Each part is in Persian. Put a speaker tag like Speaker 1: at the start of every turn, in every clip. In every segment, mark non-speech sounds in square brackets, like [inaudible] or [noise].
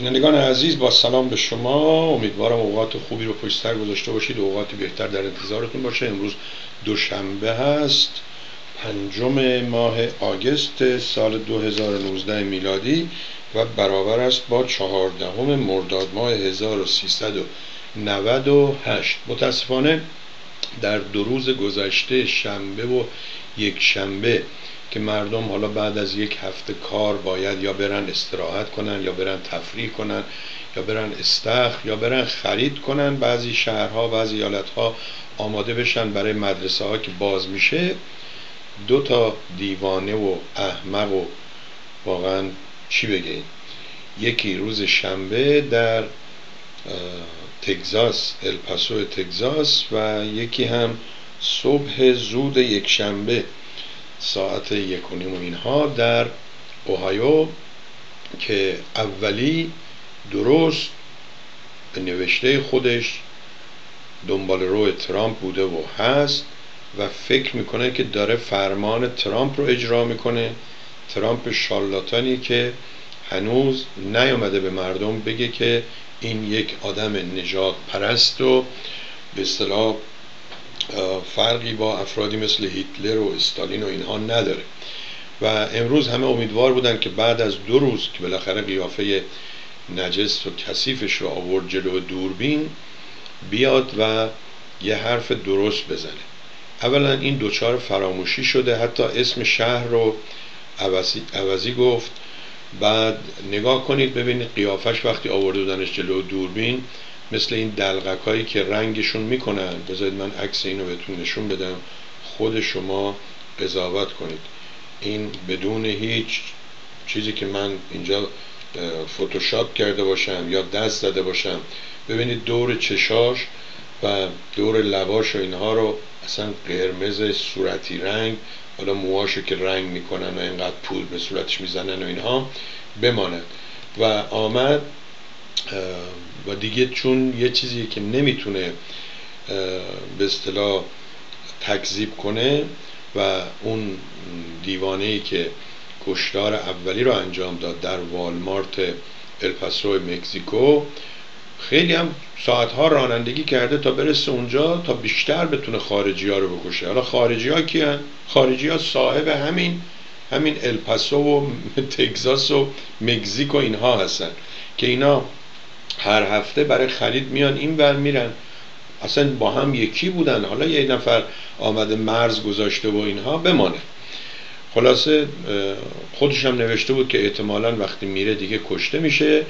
Speaker 1: بینندگان عزیز با سلام به شما. امیدوارم اوقات خوبی رو پشت سر گذاشته باشید اوقات بهتر در انتظارتون باشه. امروز دوشنبه هست پنجم ماه آگست سال 2019 میلادی و برابر است با چهاردهم مرداد ماه 1398 متاسفانه در دو روز گذشته شنبه و یک شنبه که مردم حالا بعد از یک هفته کار باید یا برن استراحت کنن یا برن تفریح کنن یا برن استخر یا برن خرید کنن. بعضی شهرها بعضی ایالتها آماده بشن برای مدرسه ها که باز میشه. دو تا دیوانه و احمق و واقعا چی بگیم یکی روز شنبه در تگزاس الپاسو تگزاس و یکی هم صبح زود یک شنبه. ساعت یک و نیم اینها در اوهایو که اولی درست به نوشته خودش دنبال رو ترامپ بوده و هست و فکر می‌کنه که داره فرمان ترامپ رو اجرا می‌کنه. ترامپ شارلاتانی که هنوز نیامده به مردم بگه که این یک آدم نجات پرست و به اصطلاح فرقی با افرادی مثل هیتلر و استالین و اینها نداره. و امروز همه امیدوار بودن که بعد از دو روز که بالاخره قیافه نجس و کثیفش رو آورد جلو دوربین بیاد و یه حرف درست بزنه. اولا این دوچار فراموشی شده حتی اسم شهر رو عوضی, عوضی گفت. بعد نگاه کنید ببینید قیافش وقتی آورده بودنش جلو دوربین مثل این دلغک هایی که رنگشون می‌کنن بذارید من عکس اینو بهتون نشون بدم. خود شما قضاوت کنید. این بدون هیچ چیزی که من اینجا فتوشاپ کرده باشم یا دست زده باشم. ببینید دور چشاش و دور لباش و اینها رو اصلا قرمز صورتی رنگ حالا موهاشو که رنگ می‌کنن و اینقدر پول به صورتش می‌زنن و اینها بماند. و آمد و دیگه چون یه چیزی که نمی‌تونه به اصطلاح تکذیب کنه و اون دیوانه ای که کشتار اولی رو انجام داد در والمارت الپاسو مکزیکو خیلی هم ساعتها رانندگی کرده تا برسه اونجا تا بیشتر بتونه خارجی ها رو بکشه. حالا خارجی ها کی خارجی ها صاحب همین همین الپاسو و [laughs] تگزاس و مکزیک و اینها هستن که اینا هر هفته برای خرید میان این ور میرن. اصلا با هم یکی بودن. حالا یه نفر آمده مرز گذاشته و اینها بمانه. خلاصه خودش هم نوشته بود که احتمالا وقتی میره دیگه کشته میشه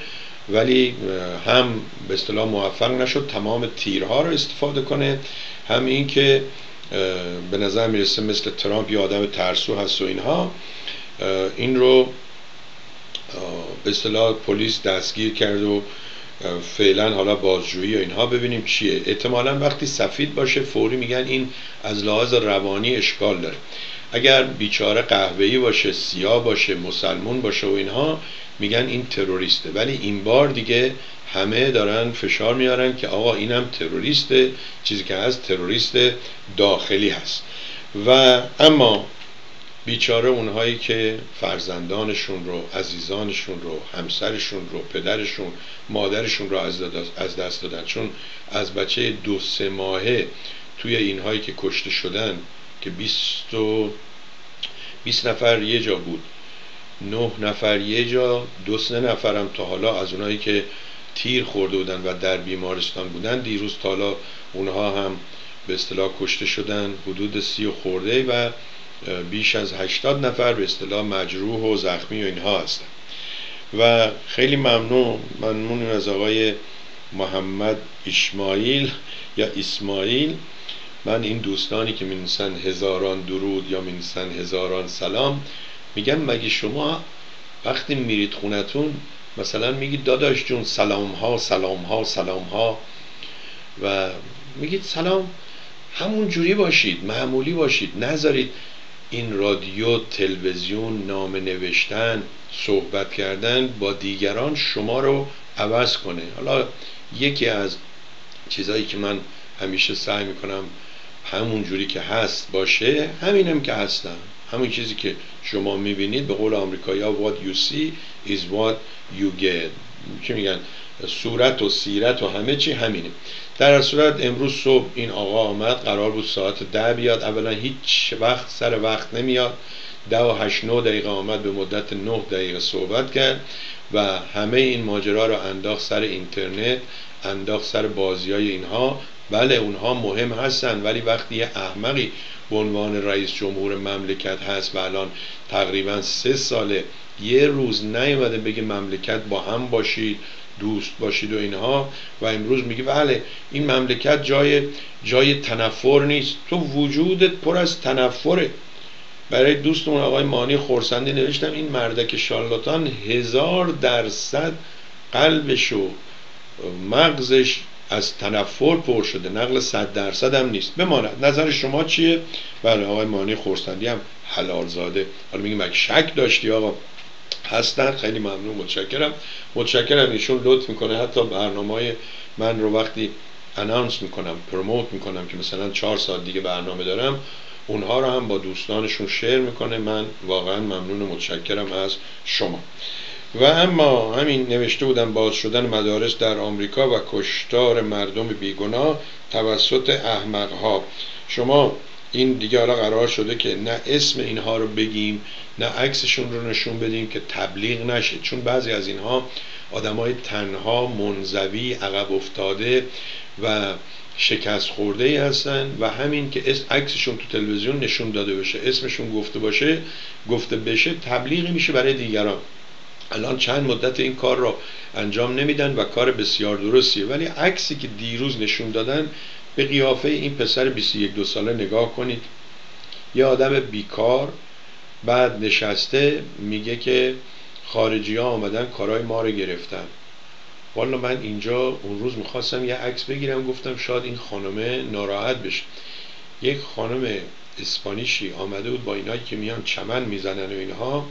Speaker 1: ولی هم به اصطلاح موفق نشد تمام تیرها رو استفاده کنه. هم این که به نظر می‌رسه مثل ترامپ یه آدم ترسو هست و اینها. این رو به اصطلاح پلیس دستگیر کرد و فعلا حالا بازجویی و اینها ببینیم چیه. احتمالا وقتی سفید باشه فوری میگن این از لحاظ روانی اشکال داره. اگر بیچاره قهوه‌ای باشه سیاه باشه مسلمون باشه و اینها میگن این تروریسته. ولی این بار دیگه همه دارن فشار میارن که آقا اینم تروریسته چیزی که هست تروریست داخلی هست. و اما بیچاره اونهایی که فرزندانشون رو عزیزانشون رو همسرشون رو پدرشون مادرشون رو از دست دادن. چون از بچه دو سه ماهه توی اینهایی که کشته شدن که بیست و بیست نفر یه جا بود. نه نفر یه جا دو سه نفرم تا حالا از اونایی که تیر خورده بودن و در بیمارستان بودن دیروز تا حالا اونها هم به اصطلاح کشته شدن حدود سی و خورده و بیش از 80 نفر به اصطلاح مجروح و زخمی و اینها هستن. و خیلی ممنون ممنون از آقای محمد اسماعیل یا اسماعیل. من این دوستانی که می‌نویسن هزاران درود یا می‌نویسن هزاران سلام میگم مگه شما وقتی میرید خونتون مثلا میگید داداش جون سلام ها سلام ها سلام ها و میگید سلام همون جوری باشید معمولی باشید نذارید. این رادیو تلویزیون نام نوشتن صحبت کردن با دیگران شما رو عوض کنه. حالا یکی از چیزهایی که من همیشه سعی می‌کنم همون جوری که هست باشه همینم که هستم. همون چیزی که شما می‌بینید به قول آمریکایی ها what you see is what you get. چی میگن؟ صورت و سیرت و همه چی همینه. در صورت امروز صبح این آقا آمد قرار بود ساعت ده بیاد. اولا هیچ وقت سر وقت نمیاد. ده و هشت نو دقیقه آمد به مدت نه دقیقه صحبت کرد و همه این ماجرا رو انداخت سر اینترنت انداخت سر بازی های اینها. بله اونها مهم هستن ولی وقتی یه احمقی به عنوان رئیس جمهور مملکت هست و الان تقریبا سه ساله یه روز نیومده بگه مملکت با هم باشید دوست باشید و اینها و امروز میگه بله این مملکت جای جای تنفر نیست. تو وجودت پر از تنفره. برای دوستمون آقای مانی خورسندی نوشتم این مردک شارلاتان هزار درصد قلبش و مغزش از تنفر پر شده. نقل صد درصد هم نیست. بماند. نظر شما چیه؟ بله آقای مانی خورسندی هم حلال زاده. حالا میگیم اگه شک داشتی آقا؟ هستن. خیلی ممنون متشکرم. متشکرم ایشون لطف می‌کنه. حتی برنامه من رو وقتی اناونس می‌کنم پروموت می‌کنم که مثلا چهار ساعت دیگه برنامه دارم اونها رو هم با دوستانشون شیر می‌کنه. من واقعا ممنون متشکرم از شما. و اما همین نوشته بودم باز شدن مدارس در آمریکا و کشتار مردم بیگناه توسط احمقها. شما این دیگه حالا قرار شده که نه اسم اینها رو بگیم نه عکسشون رو نشون بدیم که تبلیغ نشه. چون بعضی از اینها آدمای تنها منزوی عقب افتاده و شکست خورده ای هستن و همین که عکسشون تو تلویزیون نشون داده بشه اسمشون گفته باشه گفته بشه تبلیغی میشه برای دیگران. الان چند مدت این کار رو انجام نمیدن و کار بسیار درستیه. ولی عکسی که دیروز نشون دادن به قیافه این پسر 21 دو ساله نگاه کنید. یه آدم بیکار بعد نشسته میگه که خارجی ها آمدن کارای ما رو گرفتن. والا من اینجا اون روز می‌خواستم یه عکس بگیرم گفتم شاید این خانمه ناراحت بشه. یک خانم اسپانیشی آمده بود با اینایی که میان چمن می‌زنن و اینها.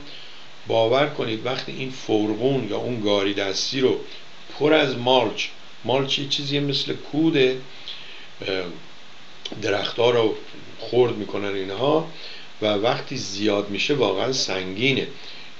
Speaker 1: باور کنید وقتی این فورغون یا اون گاری دستی رو پر از مالچ مالچ چیزی مثل کوده. درختها رو خورد می‌کنن اینها و وقتی زیاد میشه واقعا سنگینه.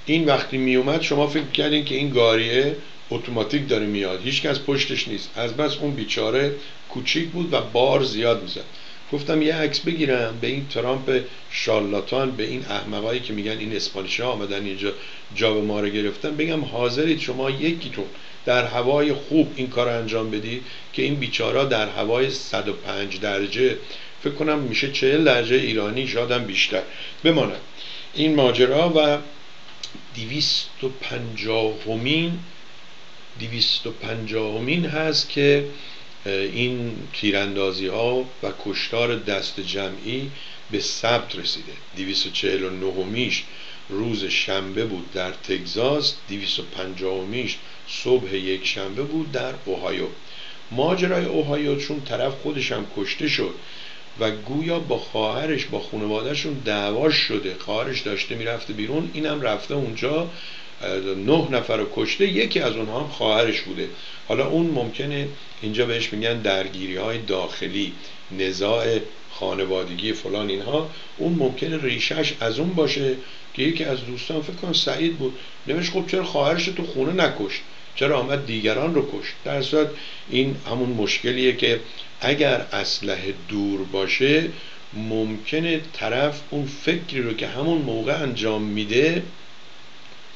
Speaker 1: این وقتی میومد شما فکر کردین که این گاریه اتوماتیک داره میاد. هیچ از پشتش نیست. از بس اون بیچاره کوچیک بود و بار زیاد می‌زد. گفتم یه عکس بگیرم به این ترامپ شالاتان به این احمقایی که میگن این اسپانیش ها آمدن اینجا جا به ما رو گرفتن. بگم حاضرید شما یکیتون در هوای خوب این کار انجام بدید که این بیچارا در هوای 105 درجه فکر کنم میشه 40 درجه ایرانی شادم بیشتر. بماند این ماجرا و 250 همین 250 همین هست که این تیراندازی ها و کشتار دست جمعی به ثبت رسیده. 249 میش روز شنبه بود در تگزاس 250 میش صبح یک شنبه بود در اوهایو. ماجرای اوهایو چون طرف خودش هم کشته شد و گویا با خواهرش با خانوادهشون دعواش شده خواهرش داشته می‌رفته بیرون اینم رفته اونجا نه نفر رو کشته یکی از اونها هم خواهرش بوده. حالا اون ممکنه اینجا بهش میگن درگیری های داخلی نزاع خانوادگی فلان اینها. اون ممکنه ریشش از اون باشه که یکی از دوستان فکر کنم سعید بود نمیش خب چرا خواهرش تو خونه نکشت؟ چرا آمد دیگران رو کشت؟ در صورت این همون مشکلیه که اگر اسلحه دور باشه ممکنه طرف اون فکری رو که همون موقع انجام میده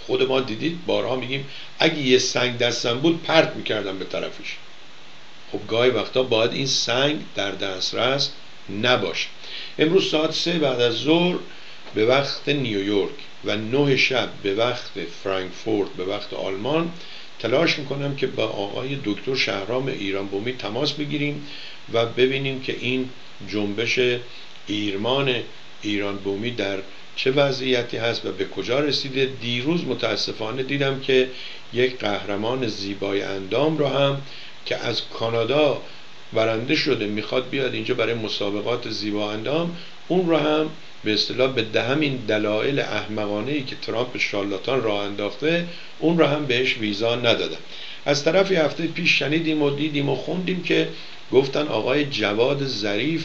Speaker 1: خود ما دیدید بارها میگیم اگه یه سنگ دستم بود پرت می‌کردم به طرفش. خب گاهی وقتا باید این سنگ در دسترس نباشه. امروز ساعت سه بعد از ظهر به وقت نیویورک و نه شب به وقت فرانکفورت به وقت آلمان تلاش می‌کنم که با آقای دکتر شهرام ایران بومی تماس بگیریم و ببینیم که این جنبش ایرمان ایران بومی در چه وضعیتی هست و به کجا رسیده. دیروز متاسفانه دیدم که یک قهرمان زیبای اندام رو هم که از کانادا برنده شده می‌خواد بیاد اینجا برای مسابقات زیبا اندام اون رو هم به اصطلاح به همین دلایل احمقانه ای که ترامپ شالاتان راه انداخته اون رو هم بهش ویزا ندادن. از طرف هفته پیش شنیدیم و دیدیم و خوندیم که گفتن آقای جواد ظریف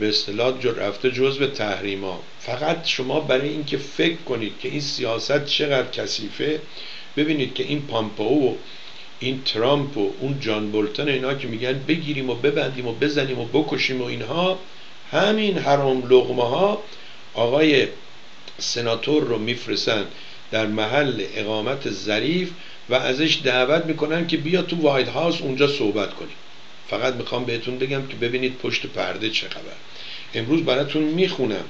Speaker 1: به اصطلاح رفته جزء تحریما. فقط شما برای اینکه فکر کنید که این سیاست چقدر کثیفه ببینید که این پامپاو و این ترامپ و اون جان بولتن اینا که میگن بگیریم و ببندیم و بزنیم و بکشیم و اینها همین حرام لغمه ها آقای سناتور رو میفرستن در محل اقامت ظریف و ازش دعوت می‌کنن که بیا تو وایت هاوس اونجا صحبت کنیم. فقط می‌خوام بهتون بگم که ببینید پشت پرده چه خبر. امروز براتون می‌خونم.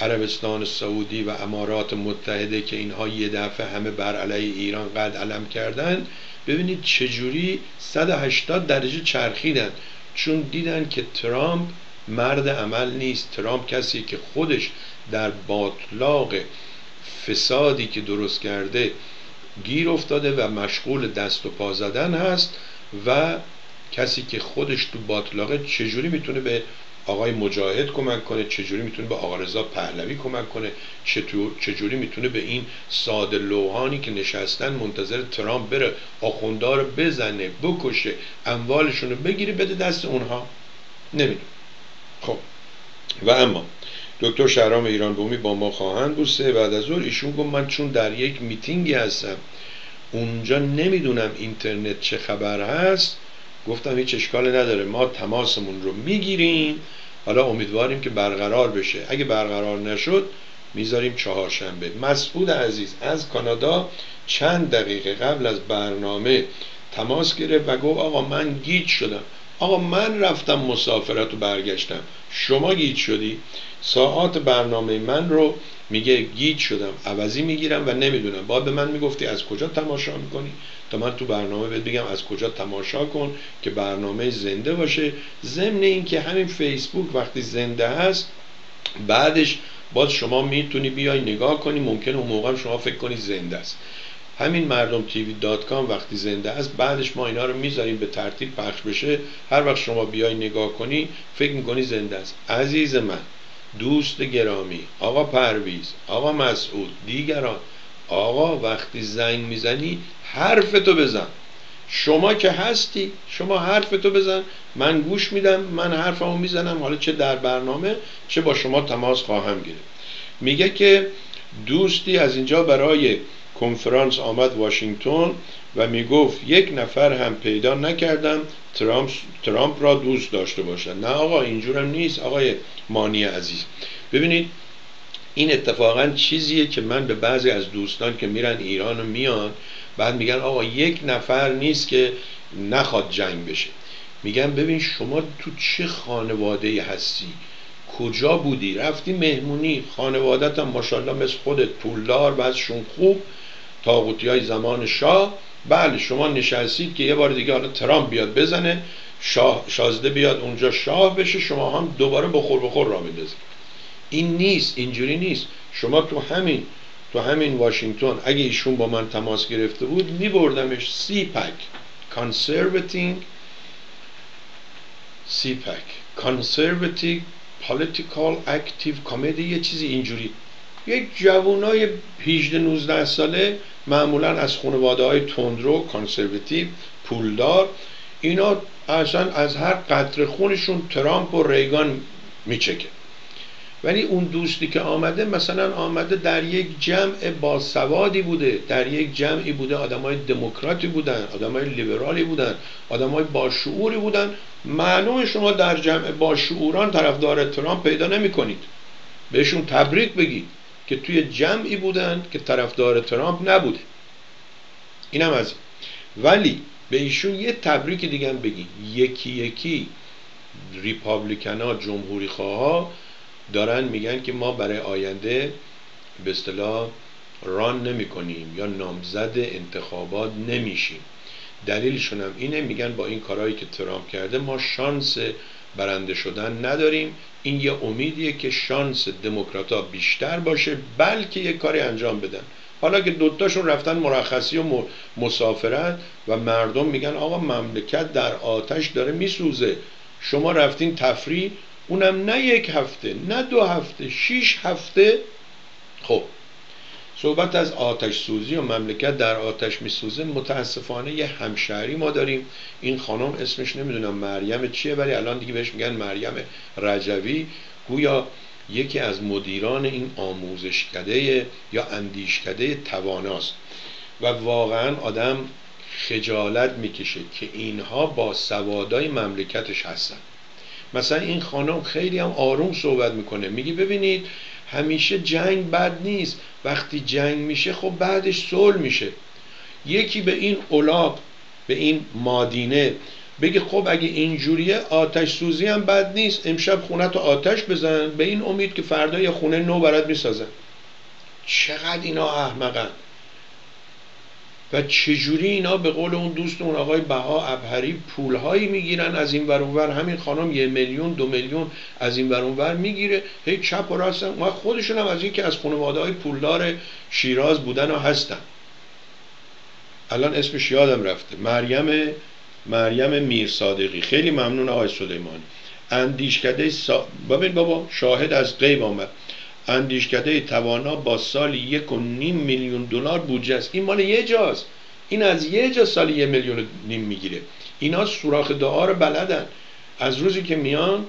Speaker 1: عربستان سعودی و امارات متحده که اینها یه دفعه همه بر علیه ایران قد علم کردن ببینید چجوری 180 درجه چرخیدن. چون دیدن که ترامپ مرد عمل نیست. ترامپ کسی که خودش در باطلاق فسادی که درست کرده گیر افتاده و مشغول دست و پا زدن هست و کسی که خودش تو باطلاقه چجوری می‌تونه به آقای مجاهد کمک کنه؟ چجوری می‌تونه به آقا رضا پهلوی کمک کنه؟ چجوری می‌تونه به این ساده لوحانی که نشستن منتظر ترامپ بره آخوندار بزنه بکشه اموالشون رو بگیره بده دست اونها؟ نمی‌دونه خب. و اما دکتر شهرام ایران بومی با ما خواهند بود. سه بعد از ظهر ایشون گفت من چون در یک میتینگی هستم اونجا نمی‌دونم اینترنت چه خبر هست. گفتم هیچ اشکال نداره ما تماسمون رو می‌گیریم. حالا امیدواریم که برقرار بشه. اگه برقرار نشد می‌ذاریم چهارشنبه. مسعود عزیز از کانادا چند دقیقه قبل از برنامه تماس گرفت و گفت آقا من گیج شدم. آقا من رفتم مسافرت و برگشتم. شما گیج شدی؟ ساعات برنامه من رو میگه گیج شدم عوضی می‌گیرم و نمی‌دونم. باید به من می‌گفتی از کجا تماشا می‌کنی؟ تا من تو برنامه بهت بگم از کجا تماشا کن که برنامه زنده باشه. ضمن اینکه همین فیسبوک وقتی زنده هست بعدش باز شما می‌تونی بیای نگاه کنی. ممکن اون موقع شما فکر کنی زنده است. همین مردم TV dot com وقتی زنده است بعدش ما اینا رو می‌ذاریم به ترتیب پخش بشه. هر وقت شما بیای نگاه کنی فکر می‌کنی زنده است. عزیز من دوست گرامی آقا پرویز آقا مسعود دیگران. آقا وقتی زنگ می‌زنی حرف تو بزن. شما که هستی شما حرف تو بزن. من گوش میدم من حرفمو می‌زنم. حالا چه در برنامه چه با شما تماس خواهم گرفت. میگه که دوستی از اینجا برای کنفرانس آمد واشنگتن. و می‌گفت یک نفر هم پیدا نکردم ترامپ, ترامپ را دوست داشته باشد. نه آقا اینجورم نیست آقای مانی عزیز. ببینید این اتفاقا چیزیه که من به بعضی از دوستان که میرن ایران و میان بعد میگن آقا یک نفر نیست که نخواد جنگ بشه. میگن ببین شما تو چه خانواده هستی؟ کجا بودی؟ رفتی مهمونی خانوادت هم ماشاءالله مثل خودت پولدار بعضشون خوب تاغوتی های زمان شاه. بله شما نشستید که یه بار دیگه حالا ترامپ بیاد بزنه شاه شازده بیاد اونجا شاه بشه شما هم دوباره بخور بخور را میدازید این نیست اینجوری نیست. شما تو همین تو همین واشنگتن اگه ایشون با من تماس گرفته بود میبردمش سی پک conservative سی پک conservative political active comedy یه چیزی اینجوری. یک جوانای 18 19 ساله معمولا از خانواده های تندرو کانسرواتیو پولدار اینا اصلا از هر قطر خونشون ترامپ و ریگان میچکه. ولی اون دوستی که آمده مثلا آمده در یک جمع باسوادی بوده در یک جمعی بوده آدمای دموکراتی بودن آدمای لیبرالی بودن آدمای باشعوری بودن. معلوم شما در جمع باشعوران طرفدار ترامپ پیدا نمی کنید بهشون تبریک بگید. که توی جمعی بودن که طرفدار ترامپ نبوده. اینم از ولی به ایشون یه تبریک دیگه هم بگی یکی یکی ریپابلیکن ها جمهوری خواه دارن میگن که ما برای آینده به اصطلاح ران نمی کنیم یا نامزد انتخابات نمیشیم. دلیلشون هم اینه میگن با این کارهایی که ترامپ کرده ما شانس برنده شدن نداریم. این یه امیدیه که شانس دموکراتا بیشتر باشه بلکه یه کاری انجام بدن. حالا که دوتاشون رفتن مرخصی و مسافرت و مردم میگن آقا مملکت در آتش داره میسوزه. شما رفتین تفریح اونم نه یک هفته نه دو هفته شیش هفته. خب صحبت از آتش سوزی و مملکت در آتش میسوزه متاسفانه یه همشهری ما داریم. این خانم اسمش نمی‌دونم مریم چیه ولی الان دیگه بهش میگن مریم رجوی. گویا یکی از مدیران این آموزشکده یا اندیشکده تواناست. و واقعا آدم خجالت می‌کشه که اینها با سوادای مملکتش هستن. مثلا این خانم خیلی هم آروم صحبت می‌کنه. میگی ببینید همیشه جنگ بد نیست. وقتی جنگ میشه خب بعدش صلح میشه. یکی به این اولاق به این مادینه بگه خب اگه اینجوریه آتش سوزی هم بد نیست. امشب خونه تو آتش بزن. به این امید که فردا یه خونه نو برات می‌سازن. چقدر اینا احمقن. و چجوری اینا به قول اون دوست اون آقای بها ابهری پولهایی می‌گیرن از این ور همین خانم یه میلیون دو میلیون از این ور می‌گیره. هی چپ و راستن و خودشون هم از یکی از خانواده های پولدار شیراز بودن و هستن. الان اسمش یادم رفته. مریم مریم میر صادقی. خیلی ممنون آقای سلیمانی. اندیشکده سا... ببین بابا شاهد از غیب آمد. اندیشکده توانا با سال یک و نیم میلیون دلار بودجه است. این مال یه جاست. این از یه جا سال یه میلیون نیم می‌گیره. اینا سوراخ دعا رو بلدن. از روزی که میان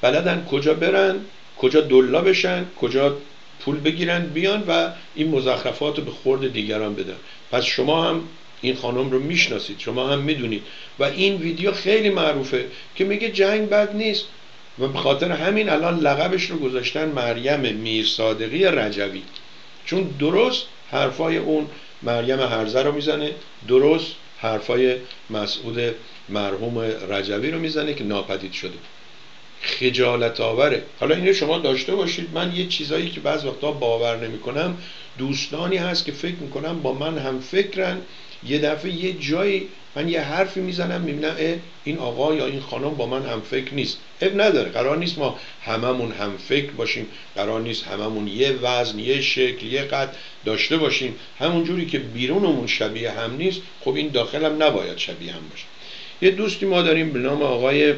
Speaker 1: بلدن کجا برن کجا دلا بشن کجا پول بگیرن بیان و این مزخرفات رو به خورد دیگران بدن. پس شما هم این خانم رو می‌شناسید. شما هم می‌دونید. و این ویدیو خیلی معروفه که میگه جنگ بد نیست. و به خاطر همین الان لقبش رو گذاشتن مریم میر صادقی رجوی. چون درست حرفای اون مریم هرزه رو می‌زنه درست حرفای مسعود مرحوم رجوی رو می‌زنه که ناپدید شده. خجالت آوره حالا اینو شما داشته باشید. من یه چیزایی که بعض وقتا باور نمی‌کنم دوستانی هست که فکر می‌کنم با من هم فکرن. یه دفعه یه جایی من یه حرفی می‌زنم می‌بینم این آقا یا این خانم با من هم فکر نیست. اب نداره قرار نیست ما هممون هم فکر باشیم. قرار نیست هممون یه وزن یه شکل یه قد داشته باشیم. همون جوری که بیرونمون شبیه هم نیست خب این داخل هم نباید شبیه هم باشه. یه دوستی ما داریم به نام آقای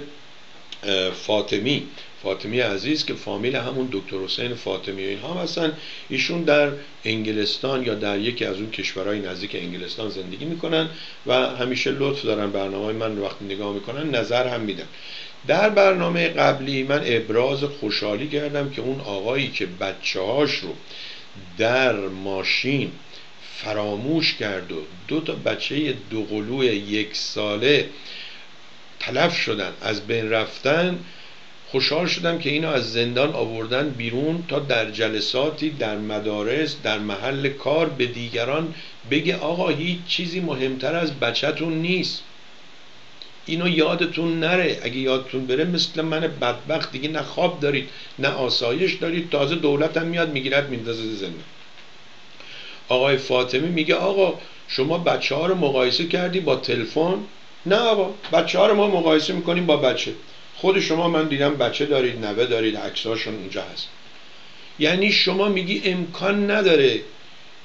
Speaker 1: فاطمی. فاطمی عزیز که فامیل همون دکتر حسین فاطمی و اینها هستن ایشون در انگلستان یا در یکی از اون کشورهای نزدیک انگلستان زندگی می‌کنن و همیشه لطف دارن برنامه من وقتی نگاه می‌کنن نظر هم میدن. در برنامه قبلی من ابراز خوشحالی کردم که اون آقایی که بچه هاش رو در ماشین فراموش کرد و دو تا بچه دوقلوی یک ساله تلف شدن از بین رفتن خوشحال شدم که اینو از زندان آوردن بیرون تا در جلساتی در مدارس در محل کار به دیگران بگه آقا هیچ چیزی مهمتر از بچهتون نیست. اینو یادتون نره. اگه یادتون بره مثل من بدبخت دیگه نه خواب دارید نه آسایش دارید. تازه دولت هم میاد می‌گیرد میندازه زندان. آقای فاطمی میگه آقا شما بچه ها رو مقایسه کردی با تلفن؟ نه آقا بچه ها رو ما مقایسه می‌کنیم با بچه. خود شما من دیدم بچه دارید نوه دارید عکساشون اونجا هست. یعنی شما میگی امکان نداره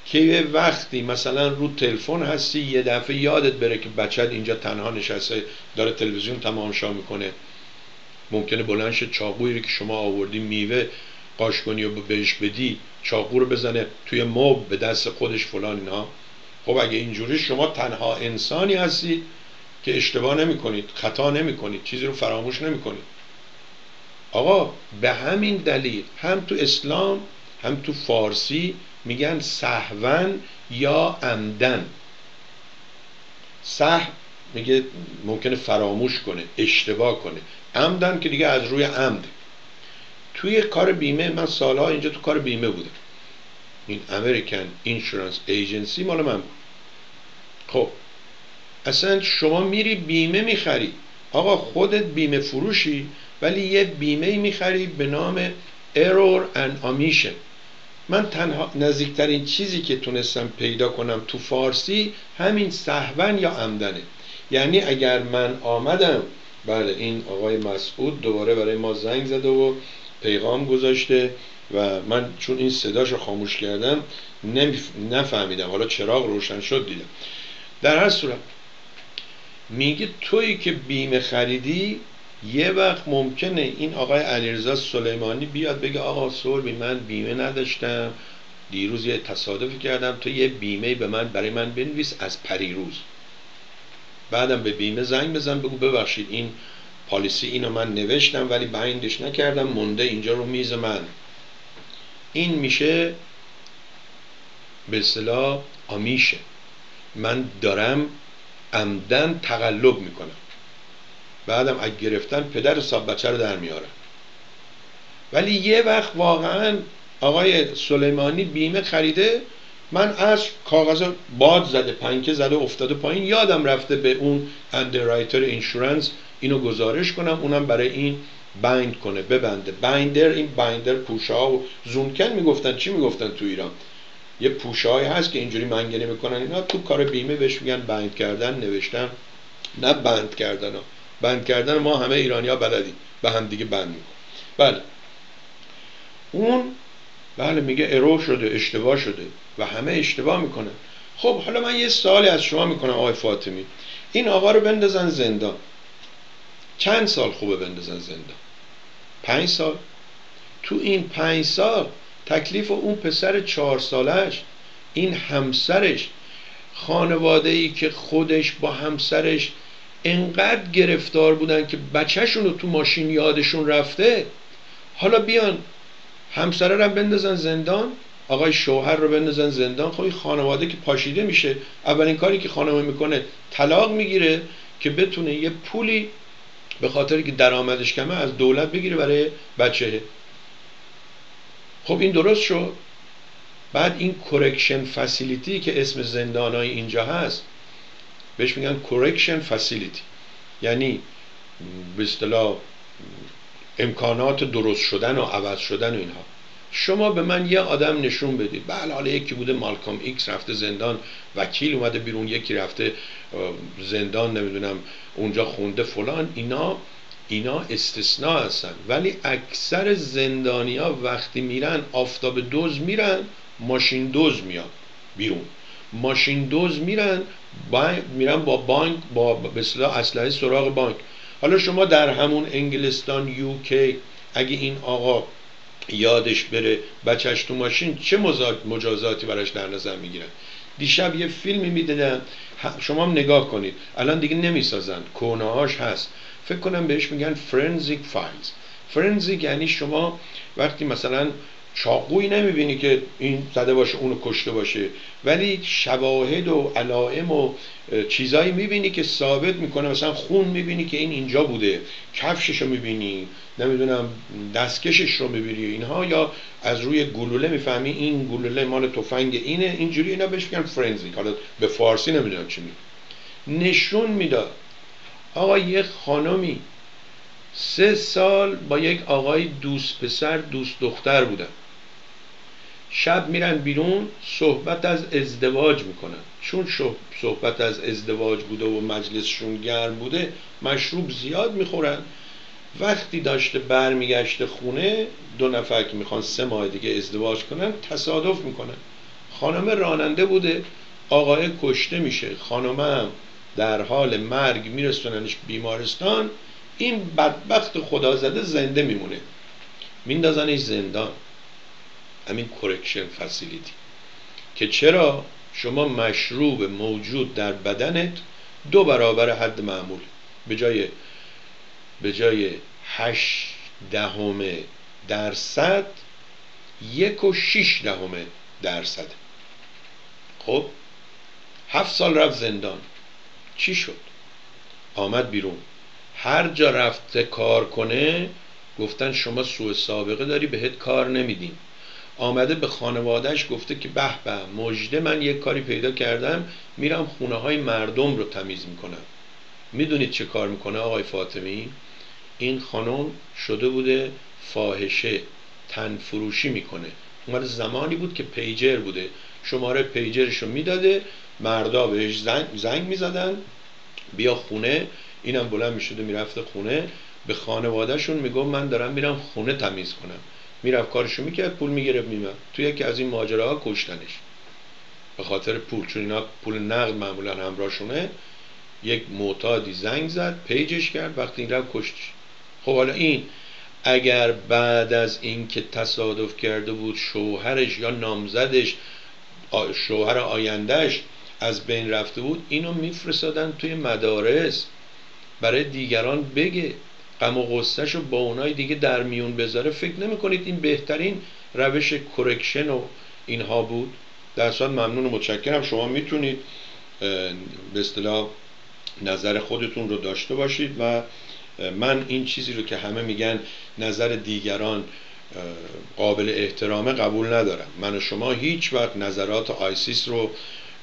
Speaker 1: که یه وقتی مثلا رو تلفن هستی یه دفعه یادت بره که بچت اینجا تنها نشسته داره تلویزیون تماشا می‌کنه. ممکنه بلنش چاقویی که شما آوردی میوه قاش کنی و بهش بدی چاقو رو بزنه توی موب به دست خودش فلان اینها خب اگه اینجوری شما تنها انسانی هستید که اشتباه نمی کنید خطا نمی کنید چیزی رو فراموش نمی کنید آقا به همین دلیل هم تو اسلام هم تو فارسی میگن سهون یا عمدن. سه میگه ممکنه فراموش کنه اشتباه کنه. عمدن که دیگه از روی عمد. توی کار بیمه من سالها اینجا تو کار بیمه بودم. این امریکن اینشورنس ایجنسی مال من بود. خب اصلا شما میری بیمه می‌خری. آقا خودت بیمه فروشی ولی یه بیمه می‌خری به نام Error and Omission. من تنها نزدیکترین چیزی که تونستم پیدا کنم تو فارسی همین سهون یا عمدنه. یعنی اگر من آمدم بله این آقای مسعود دوباره برای ما زنگ زده و پیغام گذاشته و من چون این صداش رو خاموش کردم نفهمیدم. حالا چراغ روشن شد دیدم. در هر صورت میگه تویی که بیمه خریدی یه وقت ممکنه این آقای علیرضا سلیمانی بیاد بگه آقا سوربی من بیمه نداشتم دیروز یه تصادفی کردم تو یه بیمه به من برای من بنویس از پریروز بعدم به بیمه زنگ بزن بگو ببخشید این پالیسی اینو من نوشتم ولی بایندش نکردم مونده اینجا رو میز من. این میشه به اصطلاح آمیشه. من دارم عمدن تقلب می‌کنم. بعدم اگه گرفتن پدر صاحب بچه رو در میارن ولی یه وقت واقعا آقای سلیمانی بیمه خریده من از کاغذ باد زده پنکه زده افتاده پایین یادم رفته به اون underwriter insurance اینو گزارش کنم اونم برای این bind کنه ببنده. binder این binder پوشه ها و زونکن می‌گفتن چی می‌گفتن تو ایران؟ یه پوشه هست که اینجوری منگنه می‌کنن اینا. تو کار بیمه بهش میگن بند کردن نوشتن. نه بند کردن ها. بند کردن ما همه ایرانی ها بلدیم. به هم دیگه بند میکن بله. اون بله میگه ارو شده اشتباه شده و همه اشتباه می‌کنن. خب حالا من یه سوالی از شما می‌کنم آقای فاطمی. این آقا رو بندازن زندان. چند سال خوبه بندازن زندان؟ پنج سال؟ تو این پنج سال تکلیف اون پسر چهار سالش این همسرش خانواده ای که خودش با همسرش انقدر گرفتار بودن که بچهشون رو تو ماشین یادشون رفته. حالا بیان همسره رو بندازن زندان. آقای شوهر رو بندازن زندان. خب این خانواده که پاشیده میشه. اولین کاری که خانمه می‌کنه طلاق می‌گیره که بتونه یه پولی به خاطر که درآمدش کمه از دولت بگیره برای بچه خب این درست شد. بعد این correction facility که اسم زندان های اینجا هست بهش میگن correction facility یعنی به اصطلاح امکانات درست شدن و عوض شدن و اینها. شما به من یه آدم نشون بدید. بله حالا یکی بوده مالکام ایکس رفته زندان وکیل اومده بیرون یکی رفته زندان نمی‌دونم اونجا خونده فلان اینا اینا استثناء هستن. ولی اکثر زندانیا وقتی میرن آفتابه دزد میرن ماشین دزد میاد بیرون. ماشین دوز میرن میرن با بانک با به اسلحه سراغ بانک. حالا شما در همون انگلستان یوکی اگه این آقا یادش بره بچهش تو ماشین چه مجازاتی براش در نظر می‌گیرن؟ دیشب یه فیلمی می‌دیدن شما هم نگاه کنید. الان دیگه نمی‌سازن. کونهاش هست. فکر کنم بهش میگن فرنزیک فایلز فرنزیک یعنی شما وقتی مثلا چاقوی نمی‌بینی که این زده باشه اونو کشته باشه ولی شواهد و علائم و چیزایی می‌بینی که ثابت می‌کنه. مثلا خون می‌بینی که این اینجا بوده کفشش رو می‌بینی نمی‌دونم دستکشش رو می‌بینی اینها یا از روی گلوله می‌فهمی این گلوله مال تفنگ اینه اینجوری اینا بهش میگن فرنزیک حالا به فارسی نمی‌دونم چی نشون می‌داد. آقا یک خانمی سه سال با یک آقای دوست پسر دوست دختر بودن. شب میرن بیرون صحبت از ازدواج می‌کنن. چون صحبت از ازدواج بوده و مجلسشون گرم بوده مشروب زیاد می‌خورن. وقتی داشته برمیگشته خونه دو نفر که می‌خوان سه ماه دیگه ازدواج کنن تصادف می‌کنن. خانم راننده بوده آقای کشته میشه. خانم هم در حال مرگ میرسوننش بیمارستان این بدبخت خدا زده زنده میمونه. میندازنش زندان. همین کرکشن فسیلیتی که چرا؟ شما مشروب موجود در بدنت دو برابر حد معمول. به جای به جای هشت دهم درصد یک و شیش دهم درصد. خب؟ هفت سال رفت زندان. چی شد؟ آمد بیرون. هر جا رفته کار کنه گفتن شما سوء سابقه داری بهت کار نمیدیم. آمده به خانوادهش گفته که به به مجده من یک کاری پیدا کردم میرم خونه های مردم رو تمیز می‌کنم. می‌دونید چه کار می‌کنه آقای فاطمی؟ این خانم شده بوده فاحشه تنفروشی می‌کنه. اون زمانی بود که پیجر بوده. شماره پیجرش رو می‌داده مردا بهش زنگ, زنگ می‌زدن. بیا خونه. اینم بلند می‌شده می‌رفته خونه. به خانوادهشون میگم من دارم میرم خونه تمیز کنم. می‌رفت کارشو می‌کرد پول می‌گرفت میمد. تو یکی از این ماجراها کشتنش. به خاطر پول چون اینا پول نقد معمولا همراهشونه یک معتادی زنگ زد پیجش کرد وقتی این رفت کشتش. خب حالا این اگر بعد از اینکه تصادف کرده بود شوهرش یا نامزدش شوهر آیندهش از بین رفته بود اینو میفرستادن توی مدارس برای دیگران بگه. غم و غصهش رو با اونای دیگه در میون بذاره. فکر نمی‌کنید این بهترین روش کرکشن و اینها بود؟ در صورت ممنون و متشکرم. شما می‌تونید به اصطلاح نظر خودتون رو داشته باشید و من این چیزی رو که همه میگن نظر دیگران قابل احترامه قبول ندارم. من و شما هیچ وقت نظرات آیسیس رو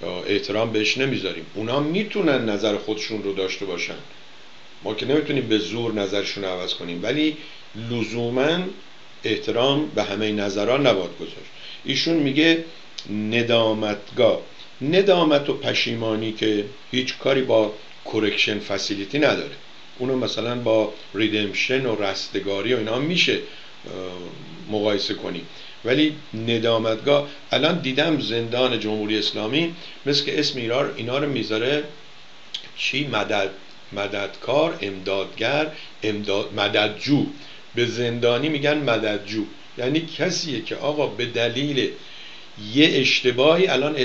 Speaker 1: احترام بهش نمی‌ذاریم. اونا می‌تونن نظر خودشون رو داشته باشن. ما که نمی‌تونیم به زور نظرشون رو عوض کنیم ولی لزوما احترام به همه نظران نباید گذاشت. ایشون میگه ندامتگاه. ندامت و پشیمانی که هیچ کاری با correction facility نداره. اونو مثلا با redemption و رستگاری و اینا میشه مقایسه کنیم ولی ندامتگاه الان دیدم زندان جمهوری اسلامی مثل که اسم اینا رو می‌ذاره چی؟ مدد مددکار امدادگر امداد مددجو. به زندانی میگن مددجو. یعنی کسیه که آقا به دلیل یه اشتباهی الان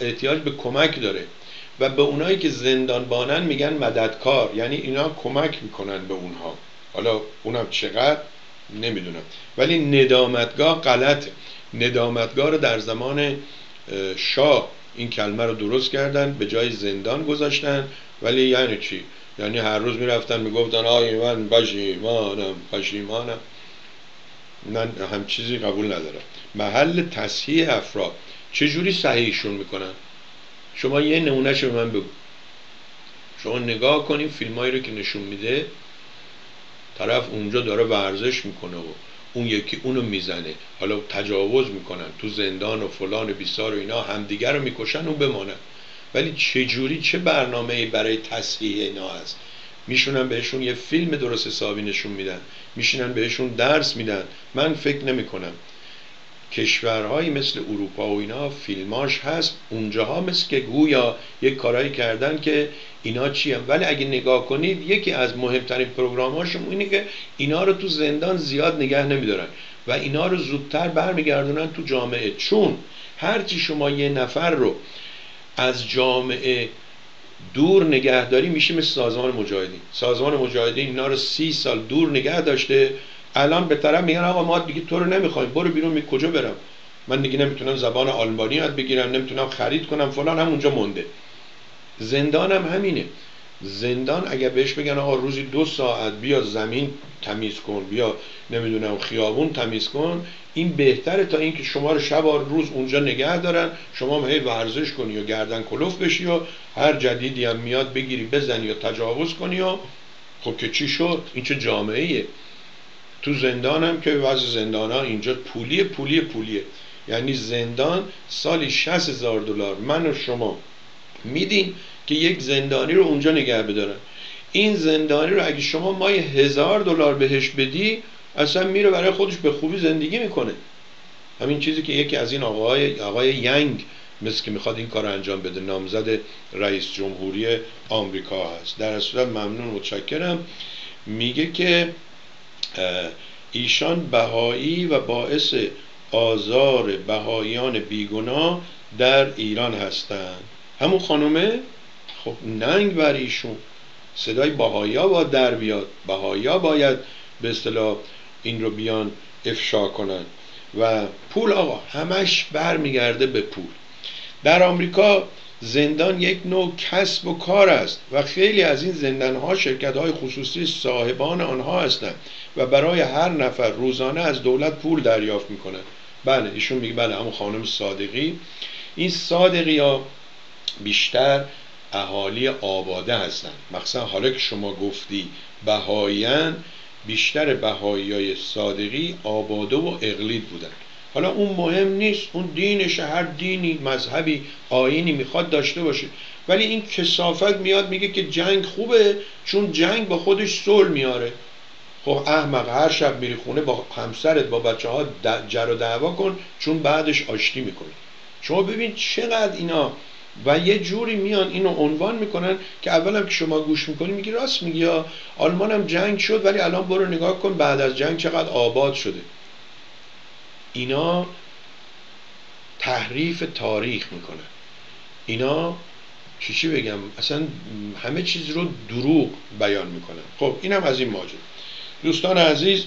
Speaker 1: احتیاج به کمک داره و به اونایی که زندان بانن میگن مددکار. یعنی اینا کمک می‌کنن به اونها. حالا اونم چقدر؟ نمی‌دونم. ولی ندامتگاه غلطه. ندامتگاه رو در زمان شاه این کلمه رو درست کردن به جای زندان گذاشتن. ولی یعنی چی؟ یعنی هر روز می‌رفتن می‌گفتن آی من پشیمانم پشیمانم. من هم چیزی قبول ندارم. محل تصحیح افراد چجوری صحیحشون می‌کنن؟ شما یه نمونهش به من بگو. شما نگاه کنیم فیلم رو که نشون میده طرف اونجا داره ورزش می‌کنه و اون یکی اونو می‌زنه. حالا تجاوز می‌کنن تو زندان و فلان و بیسار و اینا همدیگر رو می‌کشن و بمانن. ولی چجوری چه برنامه برای تصحیح اینا هست؟ میشونن بهشون یه فیلم درست حسابی نشون میدن. میشونن بهشون درس میدن. من فکر نمی کنم کشورهایی مثل اروپا و اینا فیلماش هست. اونجاها مثل که گویا یک کارایی کردن که اینا چی هم. ولی اگه نگاه کنید یکی از مهمترین پروگراماشون اینه که اینا رو تو زندان زیاد نگه نمیدارن و اینا رو زودتر برمیگردونن تو جامعه. چون هرچی شما یه نفر رو از جامعه دور نگهداری میشه مثل سازمان مجاهدین. سازمان مجاهدین اینا رو سی سال دور نگه داشته الان به طرف میگن آقا ما دیگه تو رو نمی‌خوایم برو بیرون می کجا برم؟ من دیگه نمی‌تونم زبان آلمانی یاد بگیرم نمی‌تونم خرید کنم فلان هم اونجا مونده. زندان هم همینه. زندان اگر بهش بگن آقا روزی دو ساعت بیا زمین تمیز کن بیا نمی‌دونم خیابون تمیز کن این بهتره تا اینکه شما رو شب و روز اونجا نگه دارن شما هی ورزش کنی و گردن کلوف بشی و هر جدیدی هم میاد بگیری بزنی یا تجاوز کنی و خب که چی شد؟ این چه جامعه تو زندان هم که وضع زندان ها اینجا پولی پولی پولیه. یعنی زندان سالی 60 هزار دلار. من و شما میدین که یک زندانی رو اونجا نگه بدارن. این زندانی رو اگه شما مای هزار دلار بهش بدی اصلا میره برای خودش به خوبی زندگی می‌کنه. همین چیزی که یکی از این آقای آقای ینگ مثل که می‌خواد این کار انجام بده. نامزد رئیس جمهوری آمریکا هست. در صورت ممنون متشکرم. میگه که ایشان بهایی و باعث آزار بهاییان بیگناه در ایران هستند. همون خانومه خب ننگ بر ایشون. صدای بهایا باید در بیاد. بهایا باید به اصطلاح این رو بیان افشا کنن. و پول آقا همش برمیگرده به پول. در آمریکا زندان یک نوع کسب و کار است و خیلی از این زندان ها شرکت های خصوصی صاحبان آنها هستند و برای هر نفر روزانه از دولت پول دریافت می‌کنن بله ایشون میگه بله همون خانم صادقی. این صادقی ها بیشتر اهالی آباده هستند. مخصوصا حالا که شما گفتی بهاییان بیشتر بهایی های صادقی آباده و اقلید بودن حالا اون مهم نیست اون دینش هر دینی مذهبی آینی می‌خواد داشته باشه. ولی این کسافت میاد میگه که جنگ خوبه چون جنگ با خودش صلح میاره. خب احمق هر شب میری خونه با همسرت با بچه ها جر و دعوا کن چون بعدش آشتی می‌کنی. شما ببین چقدر اینا و یه جوری میان اینو عنوان می‌کنن که اولم که شما گوش می‌کنی میگی راست میگی آلمان هم جنگ شد ولی الان برو نگاه کن بعد از جنگ چقدر آباد شده. اینا تحریف تاریخ می‌کنن. اینا چی بگم؟ اصلا همه چیز رو دروغ بیان می‌کنن. خب اینم از این ماجرا دوستان عزیز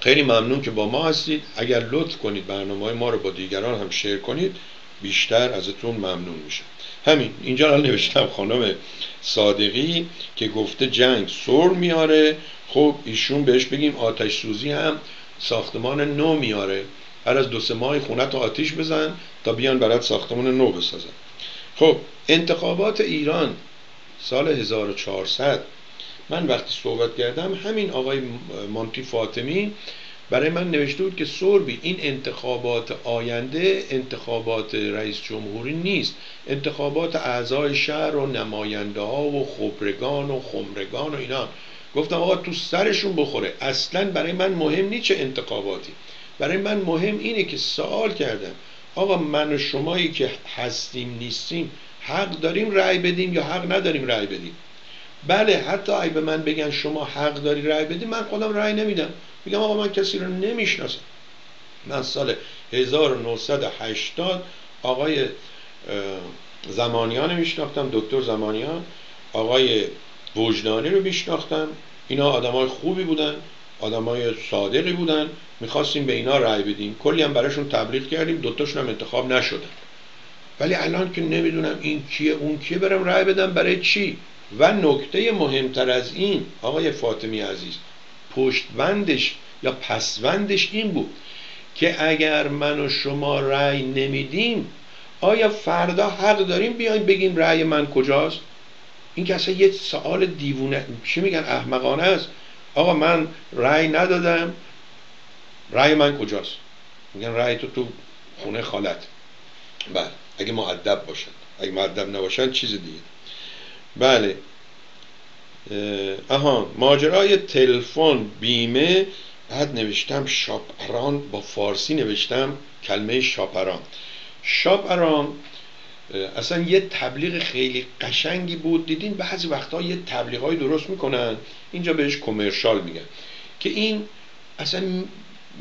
Speaker 1: خیلی ممنون که با ما هستید. اگر لطف کنید برنامه های ما رو با دیگران هم شیر کنید بیشتر ازتون ممنون میشه همین اینجا رو نوشتم خانم صادقی که گفته جنگ سر میاره خب ایشون بهش بگیم آتش سوزی هم ساختمان نو میاره. هر از دو سه ماه خونت آتیش بزن تا بیان برات ساختمان نو بسازن. خب انتخابات ایران سال 1400 من وقتی صحبت کردم همین آقای مانتی فاطمی برای من نوشته بود که سوربی این انتخابات آینده انتخابات رئیس جمهوری نیست. انتخابات اعضای شهر و نماینده ها و خبرگان و خمرگان و اینا. گفتم آقا تو سرشون بخوره. اصلا برای من مهم نیست چه انتخاباتی. برای من مهم اینه که سوال کردم. آقا من و شمایی که هستیم نیستیم حق داریم رأی بدیم یا حق نداریم رأی بدیم؟ بله حتی اگه به من بگن شما حق داری رأی بدی من خودم رأی نمیدم. میگم آقا من کسی رو نمی‌شناسم. من سال 1980 آقای زمانیان میشناختم دکتر زمانیان. آقای وجدانی رو میشناختم اینا آدمای خوبی بودن آدمای صادقی بودن. می‌خواستیم به اینا رأی بدیم. کلی هم براشون تبلیغ کردیم. دوتاشون هم انتخاب نشدن. ولی الان که نمی‌دونم این کیه اون کیه برم رأی بدم برای چی؟ و نکته مهمتر از این آقای فاطمی عزیز پشتوندش یا پسوندش این بود که اگر من و شما رأی نمیدیم آیا فردا حق داریم بیایم بگیم رأی من کجاست؟ این که اصلا یه سوال دیوونه چی میگن؟ احمقانه است. آقا من رأی ندادم. رأی من کجاست؟ میگن رأی تو تو خونه خالت. بله. اگه معدب باشن. اگه معدب نباشن چیز دیگه. بله. آها. ماجرای تلفن بیمه. بعد نوشتم شاپران. با فارسی نوشتم کلمه شاپران. شاپران اصلا یه تبلیغ خیلی قشنگی بود. دیدین بعضی وقتا یه تبلیغ درست می‌کنن. اینجا بهش کمرشال میگن. که این اصلا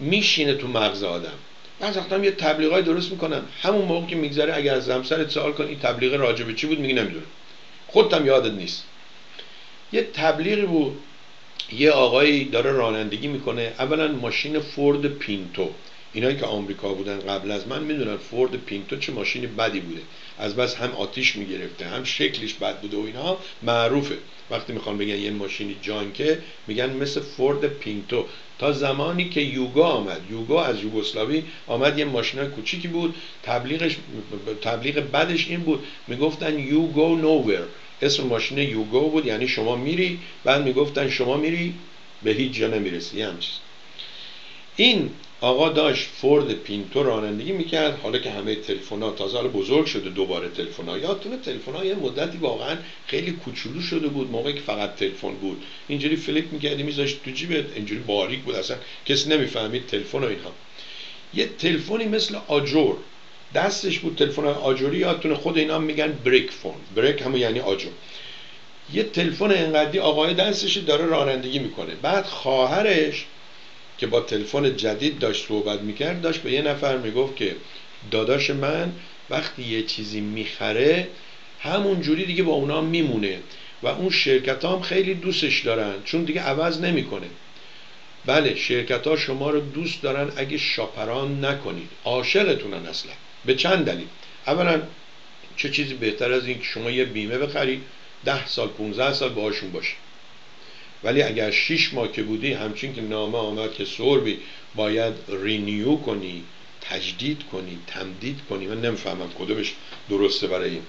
Speaker 1: میشینه تو مغز آدم. بعض وقتا یه تبلیغ درست می‌کنن. همون موقع که میگذره اگر از همسرت سوال کنی این تبلیغ راجبه چی بود؟ میگی نمی‌دونم. خودتم یادت نیست. یه تبلیغی بود. یه آقایی داره رانندگی می‌کنه. اولا ماشین فورد پینتو. اینایی که آمریکا بودن قبل از من می‌دونن فورد پینتو چه ماشین بدی بوده. از بس هم آتیش می‌گرفته هم شکلش بد بوده و اینا معروفه. وقتی می‌خوان بگن یه ماشینی جانکه میگن مثل فورد پینتو. تا زمانی که یوگا آمد یوگا از یوگسلاوی آمد یه ماشین کوچیکی بود تبلیغش تبلیغ بدش این بود می‌گفتن یو گو نوور اسم ماشین یوگو بود یعنی شما میری بعد می‌گفتن شما میری به هیچ جا نمی‌رسی. یه چیز. این آقا داشت فورد پینتو رانندگی می‌کرد حالا که همه تلفن ها تازه بزرگ شده دوباره تلفن ها یادتونه تلفن ها یه مدتی واقعا خیلی کوچولو شده بود موقعی که فقط تلفن بود. اینجوری فلیپ می‌کردی میذاشت تو جیبت اینجوری باریک بود اصلا کسی نمی‌فهمید تلفن و اینها. یه تلفنی مثل آجور دستش بود تلفن آجوری یادتونه خود اینا میگن بریک فون. بریک همون یعنی آجور یه تلفن انقدی آقای دستش داره رانندگی می‌کنه. بعد خواهرش که با تلفن جدید داشت صحبت می‌کرد داشت به یه نفر می‌گفت که داداش من وقتی یه چیزی می‌خره همون جوری دیگه با اونا میمونه و اون شرکت هم خیلی دوستش دارن چون دیگه عوض نمی‌کنه. بله شرکت ها شما رو دوست دارن اگه شاپران نکنید. عاشقتونن اصلا. به چند دلیل؟ اولا چه چیزی بهتر از این که شما یه بیمه بخرید ده سال 15 سال باهاشون باشید. ولی اگر 6 ماه که بودی همچین که نامه آمد که سوربی باید renew کنی تجدید کنی تمدید کنی. من نمی‌فهمم کدومش درسته برای این.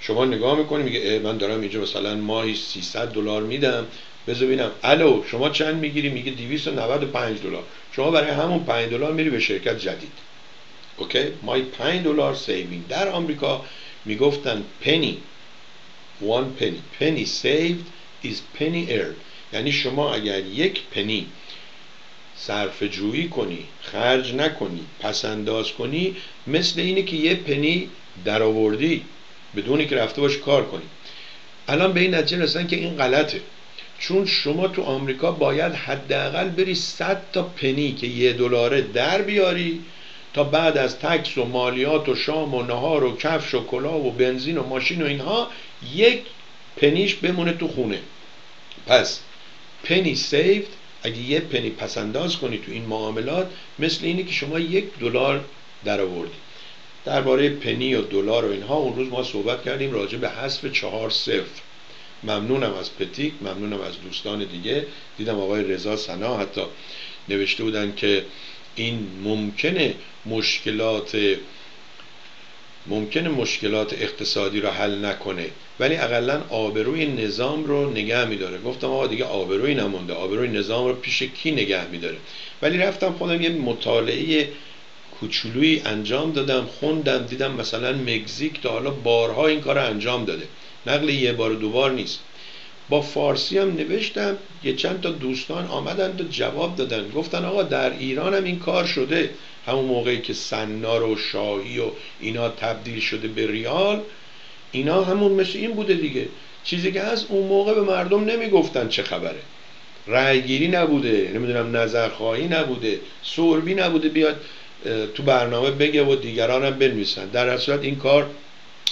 Speaker 1: شما نگاه می‌کنی میگه من دارم اینجا مثلا ماهی 300 دلار میدم. بذار ببینم. الو شما چند می‌گیری؟ میگه 295 دلار. شما برای همون 5 دلار میری به شرکت جدید. okay؟ my 5 دلار saving در آمریکا می‌گفتن penny one penny. Penny saved is penny earned. یعنی شما اگر یک پنی صرف جویی کنی خرج نکنی پس انداز کنی مثل اینه که یه پنی در آوردی بدونی که رفته باش کار کنی. الان به این نتیجه رسیدن که این غلطه. چون شما تو آمریکا باید حداقل بری 100 تا پنی که یه دلاره در بیاری تا بعد از تکس و مالیات و شام و نهار و کفش و کلاه و بنزین و ماشین و اینها یک پنیش بمونه تو خونه. پس پنی سیفت اگه یه پنی پسنداز کنی تو این معاملات مثل اینه که شما یک دلار در آوردی درباره پنی و دلار و اینها اون روز ما صحبت کردیم راجع به حذف چهار صفر. ممنونم از پتیک ممنونم از دوستان دیگه. دیدم آقای رضا سنا حتی نوشته بودن که این ممکنه مشکلات ممکنه مشکلات اقتصادی رو حل نکنه. ولی اقلا آبروی نظام رو نگه میداره. گفتم آقا دیگه آبروی نمونده. آبروی نظام رو پیش کی نگه میداره؟ ولی رفتم خودم یه مطالعه کوچولویی انجام دادم خوندم دیدم مثلا مکزیک تا حالا بارها این کار انجام داده. نقل یه بار و دوبار نیست. با فارسی هم نوشتم. یه چند تا دوستان آمدن و جواب دادن. گفتن آقا در ایران هم این کار شده. همون موقعی که سنار و شاهی و اینا تبدیل شده به ریال اینا همون مثل این بوده دیگه. چیزی که از اون موقع به مردم نمی‌گفتن چه خبره. رأیگیری نبوده نمی‌دونم نظرخواهی نبوده سوربی نبوده بیاد تو برنامه بگه و دیگران هم بنویسن. در صورت این کار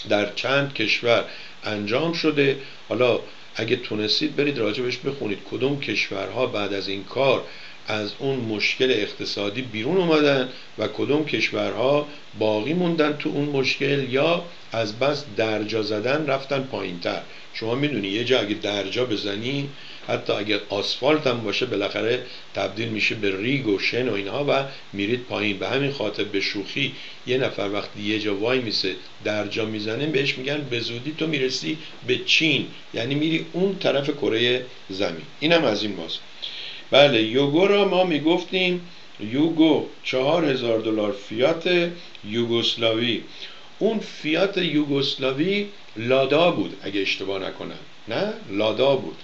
Speaker 1: در چند کشور انجام شده. حالا اگه تونستید برید راجبش بخونید. کدوم کشورها بعد از این کار از اون مشکل اقتصادی بیرون اومدن و کدوم کشورها باقی موندن تو اون مشکل یا از بس درجا زدن رفتن پایین تر شما می‌دونی یه جا اگه درجا بزنی حتی اگر آسفالت هم باشه بالاخره تبدیل میشه به ریگ و شن و اینها و میرید پایین. به همین خاطر به شوخی یه نفر وقتی یه جا وای میسه درجا می‌زنه بهش میگن به زودی تو می‌رسی به چین. یعنی میری اون طرف کره زمین. اینم از این باز بله یوگو را ما می‌گفتیم یوگو چهار هزار دلار فیات یوگوسلاوی اون فیات یوگوسلاوی لادا بود اگه اشتباه نکنم. نه؟ لادا بود.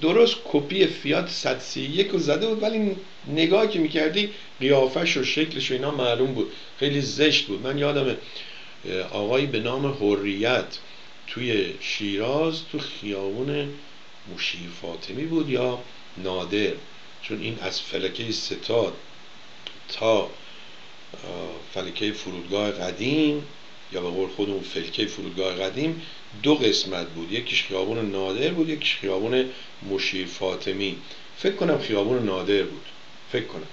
Speaker 1: درست کپی فیات 131 رو زده بود ولی نگاه که می‌کردی قیافش و شکلش و اینا معلوم بود. خیلی زشت بود. من یادم آقایی به نام حریت توی شیراز تو خیابون موشی فاطمی بود یا نادر. چون این از فلکه ستاد تا فلکه فرودگاه قدیم یا به قول خودمون فلکه فرودگاه قدیم دو قسمت بود. یکیش خیابون نادر بود یکیش خیابون مشیر فاطمی. فکر کنم خیابون نادر بود. فکر کنم.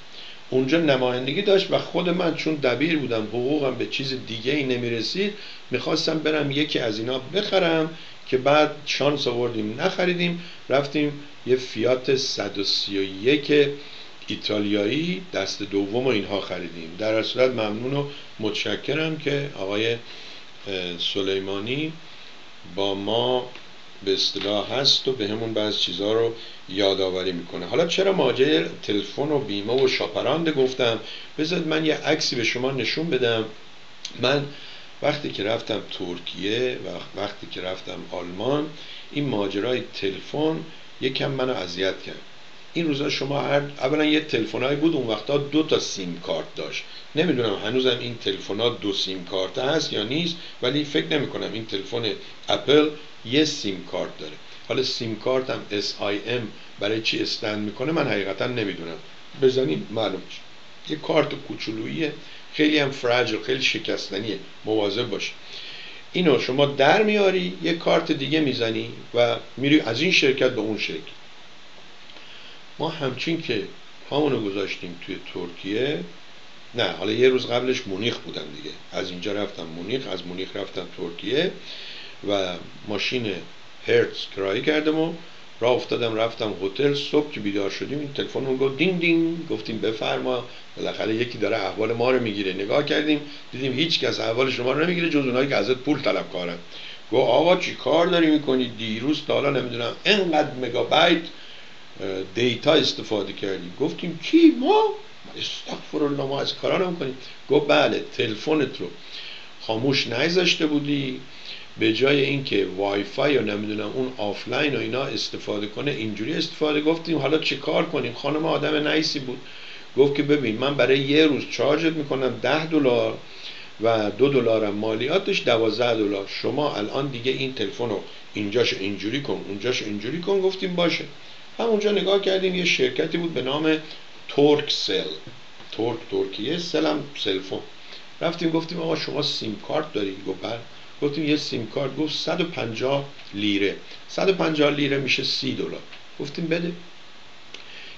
Speaker 1: اونجا نمایندگی داشت و خود من چون دبیر بودم حقوقم به چیز دیگه ای نمی‌رسید می‌خواستم برم یکی از اینا بخرم که بعد شانس آوردیم نخریدیم رفتیم یه فیات 131 ایتالیایی دست دوم و اینها خریدیم. در صورت ممنون و متشکرم که آقای سلیمانی با ما به اصطلاح هست و به همون بعض چیزها رو یادآوری می‌کنه. حالا چرا ماجر تلفن و بیمه و شاپرانده گفتم؟ بذارید من یه عکسی به شما نشون بدم. من وقتی که رفتم ترکیه و وقتی که رفتم آلمان این ماجرای تلفن یکم منو اذیت کرد. این روزا شما هر اولا یه تلفنایی بود اون وقتا دو تا سیم کارت داشت. نمی‌دونم هنوزم این تلفنات دو سیم کارت هست یا نیست ولی فکر نمی کنم این تلفن اپل یه سیم کارت داره. حالا سیم کارت هم SIM برای چی استند می‌کنه؟ من حقیقتا نمی‌دونم. بزنیم معلوم یه کارت کوچولوییه. خیلی هم فرجل خیلی شکستنیه. مواظب باش. اینو شما در میاری یه کارت دیگه می‌زنی و میری از این شرکت به اون شرکت. ما همچین که پامونو گذاشتیم توی ترکیه نه حالا یه روز قبلش مونیخ بودم دیگه. از اینجا رفتم مونیخ از مونیخ رفتم ترکیه و ماشین هرتز کرایه کردم و راه افتادم رفتم هتل صبح که بیدار شدیم این تلفن گفت دین دین. گفتیم بفرما. بالاخره یکی داره احوال ما رو می‌گیره. نگاه کردیم دیدیم هیچ کس احوال شما رو نمی‌گیره جز اونایی که ازت پول طلب کارن. گفت آقا چی کار داری می‌کنی؟ دیروز تا حالا نمی‌دونم. انقدر مگابایت دیتا استفاده کردیم گفتیم کی؟ ما؟ استغفر الله ما از کارا نمی‌کنیم. گفت بله تلفنت رو خاموش نگذاشته بودی. به جای اینکه وای فای یا نمی‌دونم اون آفلاین و اینا استفاده کنه اینجوری استفاده گفتیم حالا چه کار کنیم؟ خانم آدم nice ی بود. گفت که ببین من برای یه روز charge ت می‌کنم ده دلار و دو دلار مالیاتش دوازده دلار. شما الان دیگه این تلفن رو اینجاش اینجوری کن اونجاش اینجوری کن گفتیم باشه. همونجا نگاه کردیم یه شرکتی بود به نام Turkcell. تورک ترکیه cell م cell phone. رفتیم گفتیم آقا شما سیم کارت داری گفت بله. گفتیم یه سیم کارت گفت 150 لیره. 150 لیره میشه 30 دلار. گفتیم بده.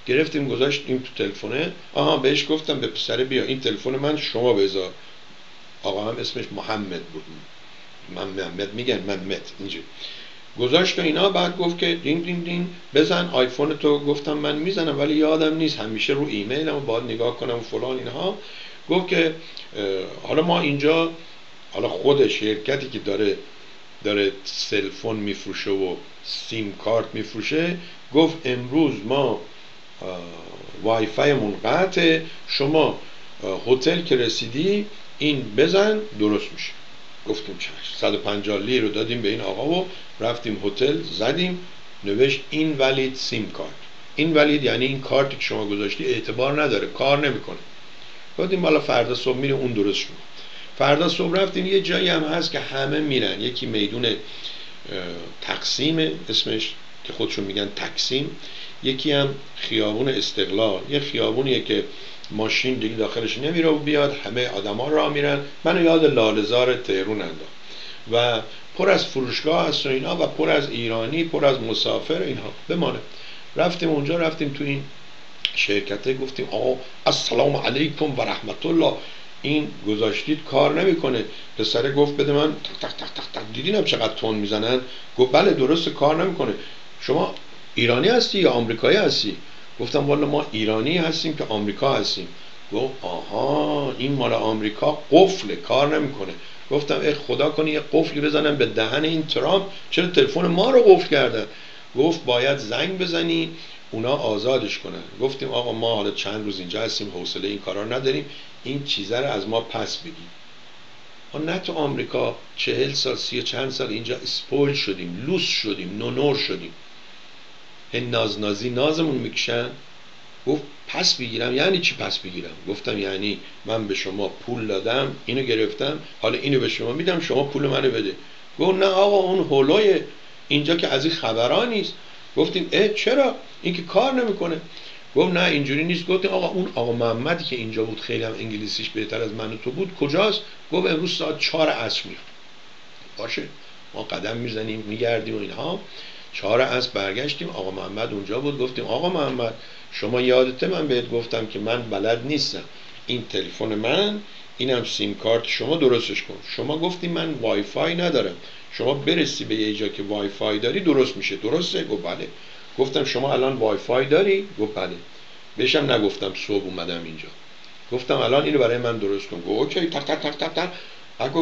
Speaker 1: گرفتیم گذاشتیم تو تلفنه. آها بهش گفتم به پسر بیا این تلفن من شما بذار. آقا هم اسمش محمد بود. من محمد میگن محمد اینجوری. گذاشت و اینا بعد گفت که دین دین دین بزن آیفون تو. گفتم من می‌زنم ولی یادم نیست. همیشه رو ایمیلم و باید نگاه کنم فلان اینها. گفت که حالا ما اینجا حالا خود شرکتی که داره داره cell phone میفروشه و سیم کارت میفروشه گفت امروز ما وای فای قطعه شما هتل که رسیدی این بزن درست میشه. گفتیم چشم 150 لیر رو دادیم به این آقا و رفتیم هتل زدیم نوشت invalid سیم کارت. این ولید یعنی این کارتی که شما گذاشتی اعتبار نداره کار نمی‌کنه. گفتیم حالا فردا صبح میره اون درست شد فردا صبح رفتیم یه جایی هم هست که همه میرن. یکی میدون تقسیم اسمش که خودشون میگن تقسیم. یکی هم خیابون استقلال. یه خیابونیه که ماشین دیگه داخلش نمیره و بیاد همه آدما را میرن. منو یاد لالزار تهرون انداخت و پر از فروشگاه هست و اینا و پر از ایرانی پر از مسافر اینها بمانه. رفتیم اونجا رفتیم تو این شرکته گفتیم آقا السلام علیکم و رحمت الله. این گذاشتید کار نمی‌کنه. پسره گفت بده من تق تق تق, تق. دیدینم چقدر تون می‌زنن؟ گفت بله درست کار نمی‌کنه. شما ایرانی هستی یا آمریکایی هستی؟ گفتم والا ما ایرانی هستیم که آمریکا هستیم. گفت آها این مال آمریکا قفل کار نمی‌کنه. گفتم ای خدا کنی یه قفلی بزنم به دهن این ترامپ چرا تلفن ما رو قفل کردن؟ گفت باید زنگ بزنی اونا آزادش کنن. گفتیم آقا ما حالا چند روز اینجا هستیم حوصله این کارا نداریم. این چیزه رو از ما پس بگیم ما نه تو آمریکا چهل سال سی چند سال اینجا اسپول شدیم لوس شدیم نونور شدیم. ناز نازی نازمون می‌کشن. گفت پس بگیرم. یعنی چی پس بگیرم؟ گفتم یعنی من به شما پول دادم اینو گرفتم. حالا اینو به شما میدم شما پول منو بده. گفت نه آقا اون هولوی اینجا که از این خبرها نیست. گفتیم اه چرا؟ این که کار نمی‌کنه. گفت نه اینجوری نیست. گفتیم آقا اون آقا محمدی که اینجا بود خیلی هم انگلیسیش بهتر از من و تو بود کجاست؟ گفت امروز ساعت چهار عصر میاد. باشه. ما قدم می‌زنیم میگردیم و اینها. چهار از برگشتیم. آقا محمد اونجا بود. گفتیم آقا محمد شما یادته من بهت گفتم که من بلد نیستم. این تلفن من اینم سیم کارت شما درستش کن. شما گفتی من وای فای ندارم. شما برسی به یه جا که وای فای داری درست میشه. درسته؟ گفت بله. گفتم شما الان وای فای داری؟ گفت بله. بهشم نگفتم صبح اومدم اینجا. گفتم الان اینو برای من درست کن. گفت OK تک تک تک تک تک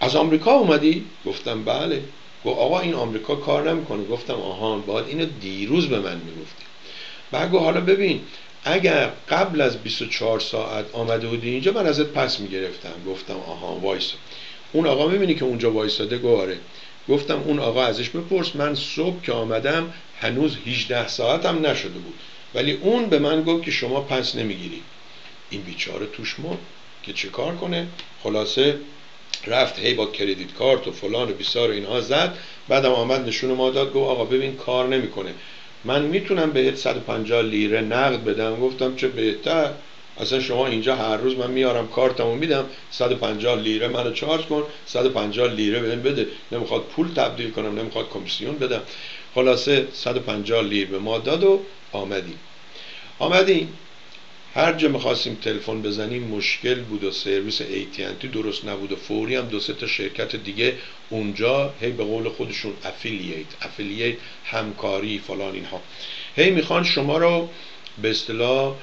Speaker 1: از آمریکا اومدی؟ گفتم بله. گفت آقا این آمریکا کار نمی‌کنه. گفتم آهان باید اینو دیروز به من می‌گفتی. بعد گفت حالا ببین اگر قبل از 24 ساعت آمده بودی اینجا من ازت پس می‌گرفتم. گفتم آها وایسا. اون آقا می‌بینی که اونجا وایساده گواره گفتم اون آقا ازش بپرس. من صبح که آمدم هنوز 18 ساعتم نشده بود. ولی اون به من گفت که شما پس نمی‌گیری. این بیچاره توش مرد که چه کار کنه؟ خلاصه رفت هی با کردیت کارت و فلان و بیسار اینها زد. بعدم آمد نشون ما داد گفت آقا ببین کار نمی‌کنه. من می‌تونم بهت 150 لیره نقد بدم؟ گفتم چه بهتر. اصلا شما اینجا هر روز من میارم کارتمو میدم. 150 لیره منو چارج کن. 150 لیره بهم بده. نمی‌خواد پول تبدیل کنم نمی‌خواد کمیسیون بدم. خلاصه 150 لیر به ما داد و آمدیم. آمدیم. هر جا می‌خواستیم تلفن بزنیم مشکل بود و سرویس AT&T درست نبود و فوری هم دو تا شرکت دیگه اونجا هی به قول خودشون افیلیت افیلیت همکاری فلان اینها. هی می‌خوان شما رو به اصطلاح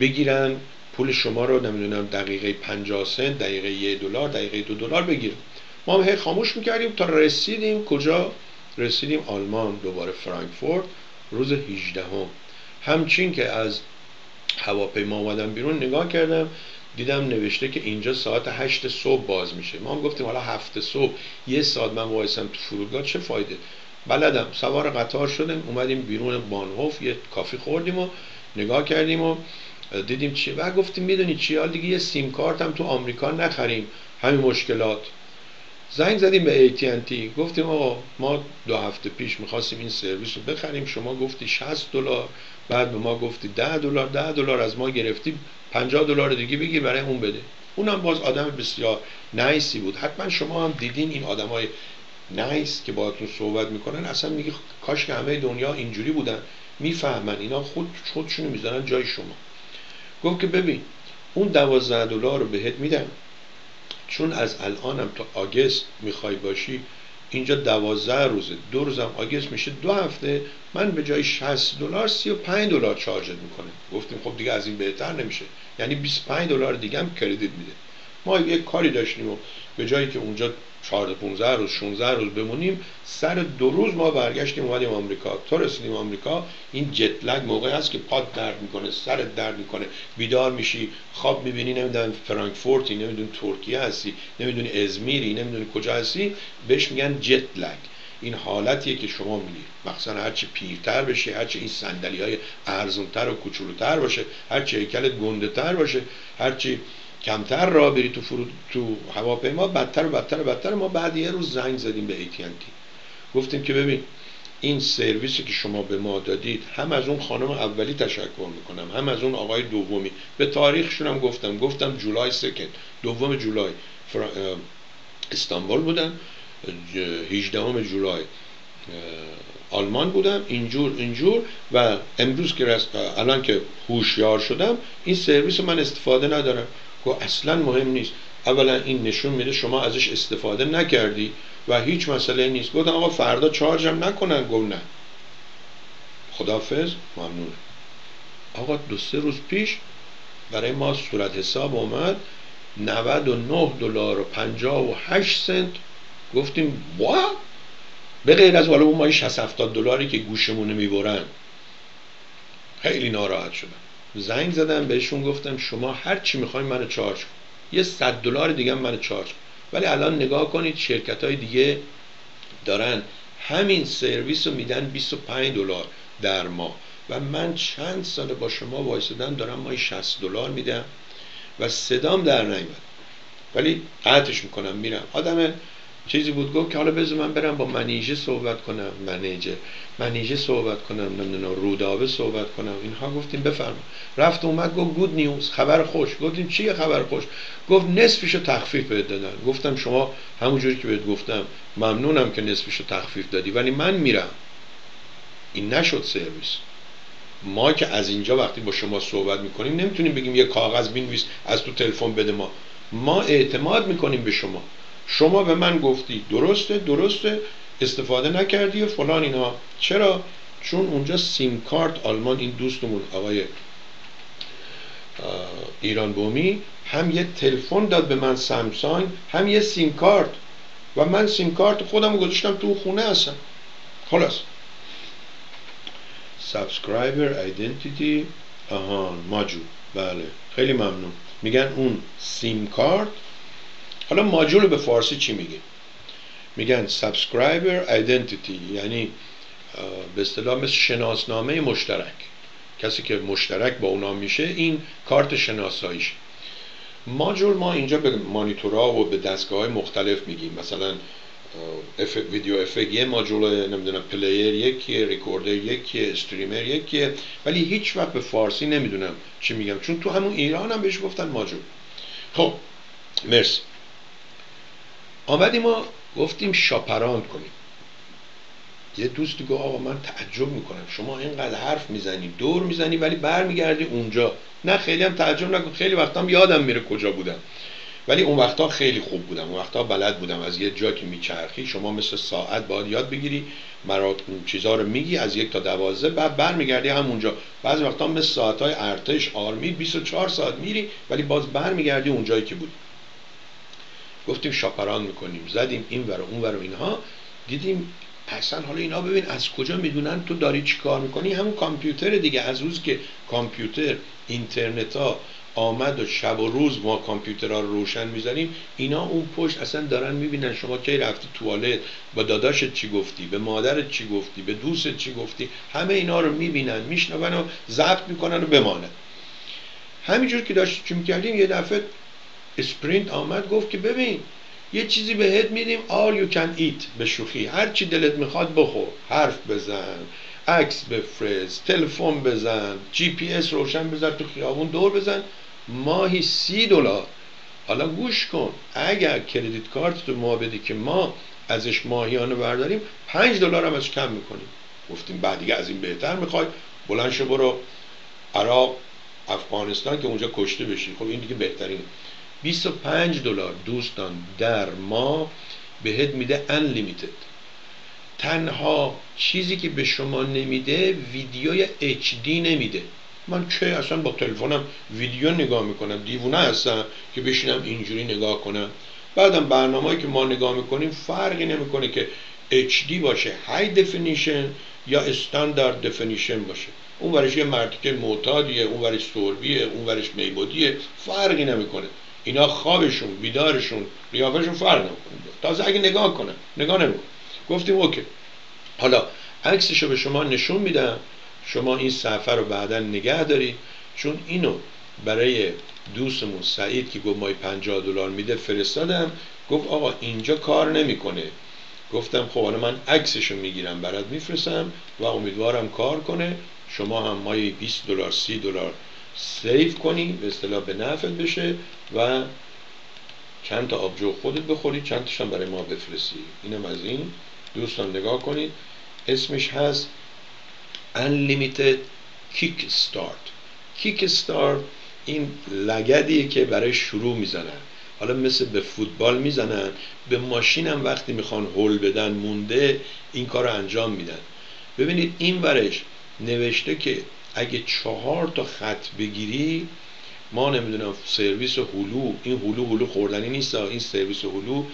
Speaker 1: بگیرن پول شما رو نمی‌دونم دقیقه 50 سنت دقیقه یه دلار دقیقه دو دلار بگیرن. ما هم هی خاموش می‌کردیم تا رسیدیم کجا؟ رسیدیم آلمان دوباره فرانکفورت روز 18 هم. همچین که از هواپیما اومدم بیرون نگاه کردم دیدم نوشته که اینجا ساعت هشت صبح باز میشه. ما هم گفتیم حالا هفت صبح یه ساعت من وایسم تو فرودگاه چه فایده؟ بلدم. سوار قطار شدیم اومدیم بیرون بانهوف یه کافی خوردیم و نگاه کردیم و دیدیم چی. و گفتیم می‌دونی چی حال دیگه؟ یه سیم کارت هم تو آمریکا نخریم. همین مشکلات. زنگ زدیم به AT&T گفتیم آقا ما دو هفته پیش می‌خواستیم این سرویس رو بخریم. شما گفتی 60 دلار بعد به ما گفتی 10 دلار. 10 دلار از ما گرفتی 50 دلار دیگه بگیر برای اون بده. اونم باز آدم بسیار نایسی بود. حتما شما هم دیدین این آدمای نایس که باهاتون صحبت می‌کنن. اصلا میگه کاش که همه دنیا اینجوری بودن. می‌فهمن. اینا خود خودشونو می‌ذارن جای شما. گفت که ببین اون دوازده دلار رو بهت میدم چون از الانم تا آگست می‌خوای باشی اینجا دوازده روزه. دو روزم آگست میشه دو هفته. من به جای 60 دلار 35 دلار چارجت می‌کنه گفتیم خب دیگه از این بهتر نمیشه. یعنی 25 دلار دیگه هم کردیت میده. ما یک کاری داشتیم و به جایی که اونجا 14 15 روز 16 روز بمونیم سر دو روز ما برگشتیم اومدیم آمریکا. تو رسیدیم آمریکا این جت لگ موقعی هست که پاد درد می‌کنه سرت درد می‌کنه. بیدار میشی خواب می‌بینی نمی‌دونم فرانکفورتی نمی‌دونی ترکیه هستی نمی‌دونی ازمیری نمی‌دونی کجا هستی بهش میگن جت لگ این حالتیه که شما میگی مخصوصا هرچی پیرتر بشه هرچی این صندلی های ارزونتر و کوچولوتر باشه هرچی هیکلت گنده تر باشه هرچی کمتر را بری تو فرود تو هواپیما بدتر و بدتر و بدتر. ما بعد یه روز زنگ زدیم به AT&T گفتیم که ببین این سرویسی که شما به ما دادید هم از اون خانم اولی تشکر می‌کنم هم از اون آقای دومی. به تاریخشون هم گفتم. گفتم جولای سکند. دوم جولای استانبول بودم. 18 جولای آلمان بودم. اینجور اینجور. و امروز که الان که هوشیار شدم این سرویس من استفاده ندارم. گفت اصلا مهم نیست. اولا این نشون میده شما ازش استفاده نکردی و هیچ مسئله نیست. گفتم آقا فردا چارجم نکنن. گفت نه. خدافز ممنون. آقا دو سه روز پیش برای ما صورت حساب اومد. 99 دلار و 58 سنت. گفتیم وا به غیر از حالا اون مای 60 70 دلاری که گوشمونه می‌برن. خیلی ناراحت شدم. زنگ زدم بهشون گفتم شما هر چی می‌خواین منو چارج کن. یه صد دلار دیگه منو چارج کن. ولی الان نگاه کنید شرکت های دیگه دارن همین سرویس رو میدن 25 دلار در ماه. و من چند سال با شما وایسادم دارم مای 60 دلار میدم و صدام در نیومد. ولی قطعش می‌کنم میرم. آدم چیزی بود گفت که حالا بذار من برم با منیژه صحبت کنم منیجه. منیژه صحبت کنم نمی‌دونم رودابه صحبت کنم. اینها گفتیم بفرما. رفت اومد گفت گود نیوز خبر خوش. گفتیم چیه خبر خوش؟ گفت نصفشو تخفیف بهت دادن. گفتم شما همونجوری که بهت گفتم ممنونم که نصفشو تخفیف دادی ولی من میرم. این نشد سرویس. ما که از اینجا وقتی با شما صحبت می‌کنیم نمی‌تونیم بگیم یه کاغذ بنویس از تو تلفن بده ما. ما اعتماد می‌کنیم به شما. شما به من گفتی درسته درسته استفاده نکردی و فلان اینا. چرا؟ چون اونجا سیم کارت آلمان این دوستمون آقای ایران بومی هم یه تلفن داد به من سامسونگ هم یه سیم کارت. و من سیم کارت خودم گذاشتم تو خونه هستم خلاص. subscriber identity آهان ماجو. بله خیلی ممنون. میگن اون سیم کارت حالا ماجول به فارسی چی میگه؟ میگن subscriber identity یعنی به اصطلاح مثل شناسنامه مشترک. کسی که مشترک با اونا میشه این کارت شناساییش ماجول ما اینجا به مانیتورها و به دستگاه های مختلف میگیم. مثلا اف video effect یه ماجول نمی‌دونم player یکیه recorder یکیه streamer یکیه. ولی هیچ وقت به فارسی نمی‌دونم چی میگم. چون تو همون ایران هم بهش گفتن ماجول خب مرسی. آمدیم ما گفتیم shop around کنیم. یه دوستی گفت آقا من تعجب می‌کنم. شما اینقدر حرف می‌زنی دور می‌زنی ولی برمیگردی اونجا. نه خیلی هم تعجب نکن. خیلی وقتا هم یادم میره کجا بودم. ولی اون وقتا خیلی خوب بودم. اون وقتا بلد بودم. از یه جا که میچرخی شما مثل ساعت باید یاد بگیری. مرات چیزا رو میگی از یک تا دوازده بعد برمیگردی همونجا. بعضی وقتا مثل ساعت های ارتش آرمی 24 ساعت میری ولی باز برمیگردی اونجایی که بودی. گفتیم شاپران می‌کنیم. زدیم این ور اون ور اینها. دیدیم اصلا حالا اینا ببین از کجا می‌دونن تو داری چی کار می‌کنی؟ همون کامپیوتر دیگه. از روز که کامپیوتر اینترنت ها آمد و شب و روز ما کامپیوترها رو روشن می‌ذاریم اینا اون پشت اصلا دارن می‌بینن شما کی رفتی توالت با داداشت چی گفتی به مادرت چی گفتی به دوستت چی گفتی همه اینا رو می‌بینن میشنون و ضبط می‌کنن و بمانه همینجور که داشت چون کردیم یه دفعه اسپرینت آمد گفت که ببین یه چیزی بهت میدیم all you can eat. به شوخی. هر چی دلت می‌خواد بخور. حرف بزن عکس بفرست تلفن بزن جی پی اس روشن بزن تو خیابون دور بزن. ماهی سی دلار. حالا گوش کن. اگر credit card تو ما بدی که ما ازش ماهیانه برداریم پنج دلار هم ازش کم می‌کنیم. گفتیم بعد دیگه از این بهتر می‌خوای. بلند شو برو عراق افغانستان که اونجا کشته بشی. خب این دیگه بهترینه. 25 دلار. دوستان در ما بهت میده unlimited. تنها چیزی که به شما نمیده ویدیوی HD نمیده. من چه اصلا با تلفنم ویدیو نگاه می‌کنم؟ دیوونه هستم که بشینم اینجوری نگاه کنم. بعدم برنامه‌ای که ما نگاه می‌کنیم فرقی نمی‌کنه که HD باشه high definition یا standard definition باشه. اون ورش یه مرتکه معتادیه اون ورش سوربیه اون ورش میبودیه. فرقی نمی‌کنه. اینا خوابشون بیدارشون قیافشون فرق نمی‌کنه. تازه اگه نگاه کنن نگاه نمی‌کنه گفتیم اوکی. حالا عکسشو به شما نشون میدم. شما این صفحه رو بعدا نگه دارید. چون اینو برای دوستمون سعید که گفت مای 50 دلار میده فرستادم. گفت آقا اینجا کار نمی‌کنه. گفتم خب حالا من عکسشو می‌گیرم برات میفرستم و امیدوارم کار کنه. شما هم مای 20 دلار 30 دلار سیف کنی به اصطلاح به نفعت بشه و چند تا آبجو خودت بخوری چند تاشم برای ما بفرستی. اینم از این. دوستان نگاه کنید. اسمش هست Unlimited Kickstart. Kickstart این لگدیه که برای شروع می‌زنن. حالا مثل به فوتبال می‌زنن به ماشین هم وقتی می‌خوان هول بدن مونده این کار انجام میدن. ببینید این ورش نوشته که اگه چهار تا خط بگیری ما نمی‌دونم سرویس هلو این هلو هلو خوردنی نیست این سرویس هلو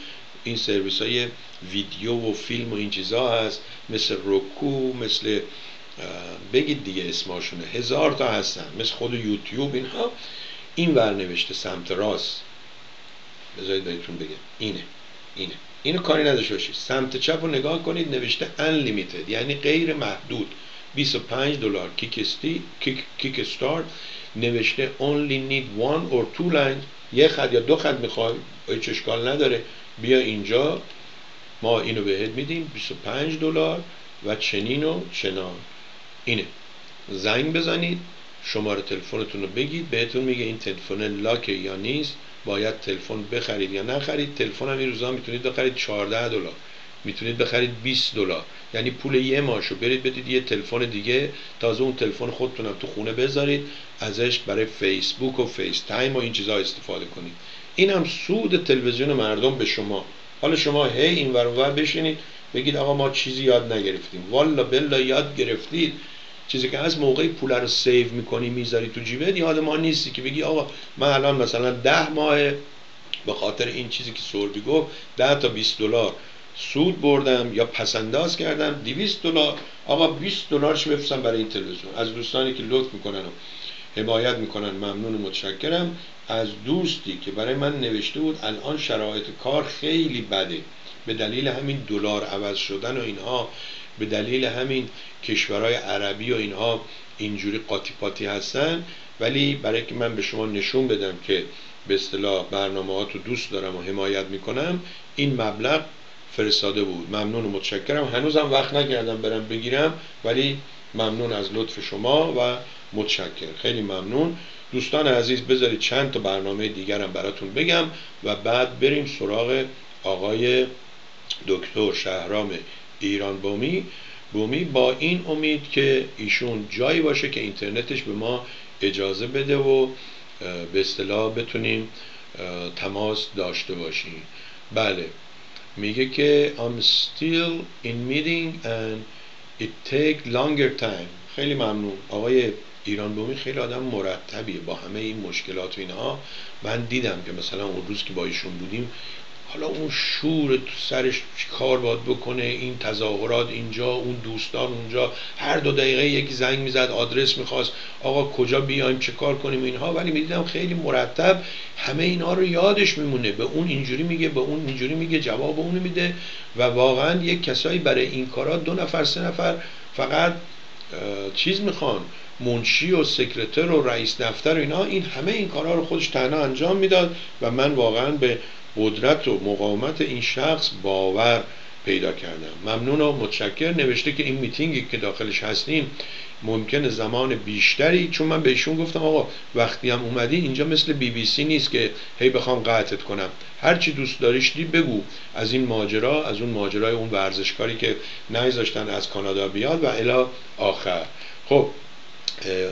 Speaker 1: این سرویس های ویدیو و فیلم و این چیزا هست. مثل روکو مثل بگید دیگه اسماشونه. هزار تا هستن. مثل خود یوتیوب اینها. این ور نوشته سمت راست. بذارید بهتون بگم. اینه. اینه. اینو کاری نداشته باشید. سمت چپ رو نگاه کنید نوشته unlimited یعنی غیر محدود. 25 دلار. کیک کیک, استارت نوشته only need one or two lines. یه خط یا دو خط می‌خوای هیچ اشکال نداره. بیا اینجا. ما اینو بهت میدیم. 25 دلار و چنین و چنان. اینه. زنگ بزنید. شماره تلفنتون رو بگید. بهتون میگه این تلفن لاک یا نیست. باید تلفن بخرید یا نخرید. تلفن هم این روزا می‌تونید بخرید 14 دلار. می‌تونید بخرید 20 دلار. یعنی پول یه ماشو برید بدید یه تلفن دیگه تازه اون تلفن خودتونم تو خونه بذارید ازش برای فیسبوک و FaceTime و این چیزا استفاده کنید. این هم سود تلویزیون مردم به شما. حالا شما هی این ور بشینید بگید آقا ما چیزی یاد نگرفتیم. والا بلا یاد گرفتید. چیزی که از موقعی پول رو save می‌کنی می‌ذاری تو جیبت یاد ما نیستی که بگی آقا من الان مثلا ده ماه به خاطر این چیزی که سوربی گفت ده تا 20 دلار. سود بردم یا پسنداز کردم 200 دلار. آقا 20 دلارش بفرستم برای این تلویزیون. از دوستانی که لطف می‌کنن و حمایت می‌کنن ممنون و متشکرم. از دوستی که برای من نوشته بود الان شرایط کار خیلی بده. به دلیل همین دلار عوض شدن و اینها به دلیل همین کشورهای عربی و اینها اینجوری قاطی پاتی هستن. ولی برای که من به شما نشون بدم که به اصطلاح برنامه دوست دارم و حمایت می‌کنم این مبلغ فرستاده بود. ممنون و متشکرم. هنوزم وقت نکردم برم بگیرم ولی ممنون از لطف شما و متشکر. خیلی ممنون. دوستان عزیز بذارید چند تا برنامه دیگرم براتون بگم و بعد بریم سراغ آقای دکتر شهرام ایران بومی. بومی با این امید که ایشون جایی باشه که اینترنتش به ما اجازه بده و به اصطلاح بتونیم تماس داشته باشیم. بله. میگه که I'm still in meeting and it take longer time. خیلی ممنون. آقای ایران بومی خیلی آدم مرتبیه با همه این مشکلات و اینها. من دیدم که مثلا اون روز که با ایشون بودیم حالا اون شور تو سرش کار باید بکنه این تظاهرات اینجا اون دوستان اونجا. هر دو دقیقه یکی زنگ می‌زد آدرس می‌خواست. آقا کجا بیایم چه کار کنیم اینها. ولی می‌دیدم خیلی مرتب همه اینها رو یادش میمونه. به اون اینجوری میگه به اون اینجوری میگه جواب اونو میده. و واقعا یک کسایی برای این کارا دو نفر سه نفر فقط چیز می‌خوان. منشی و سکرتر و رئیس دفتر و اینا این همه این کارها رو خودش تنها انجام می‌داد. و من واقعا به قدرت و مقاومت این شخص باور پیدا کردم. ممنون و متشکر نوشته که این میتینگی که داخلش هستیم ممکن زمان بیشتری چون من بهشون گفتم آقا وقتی هم اومدی اینجا مثل بی بی سی نیست که هی بخوام قطعت کنم. هر چی دوست داریشتی بگو. از این ماجرا از اون ماجرای اون ورزشکاری که نگذاشتن از کانادا بیاد و الی آخر. خب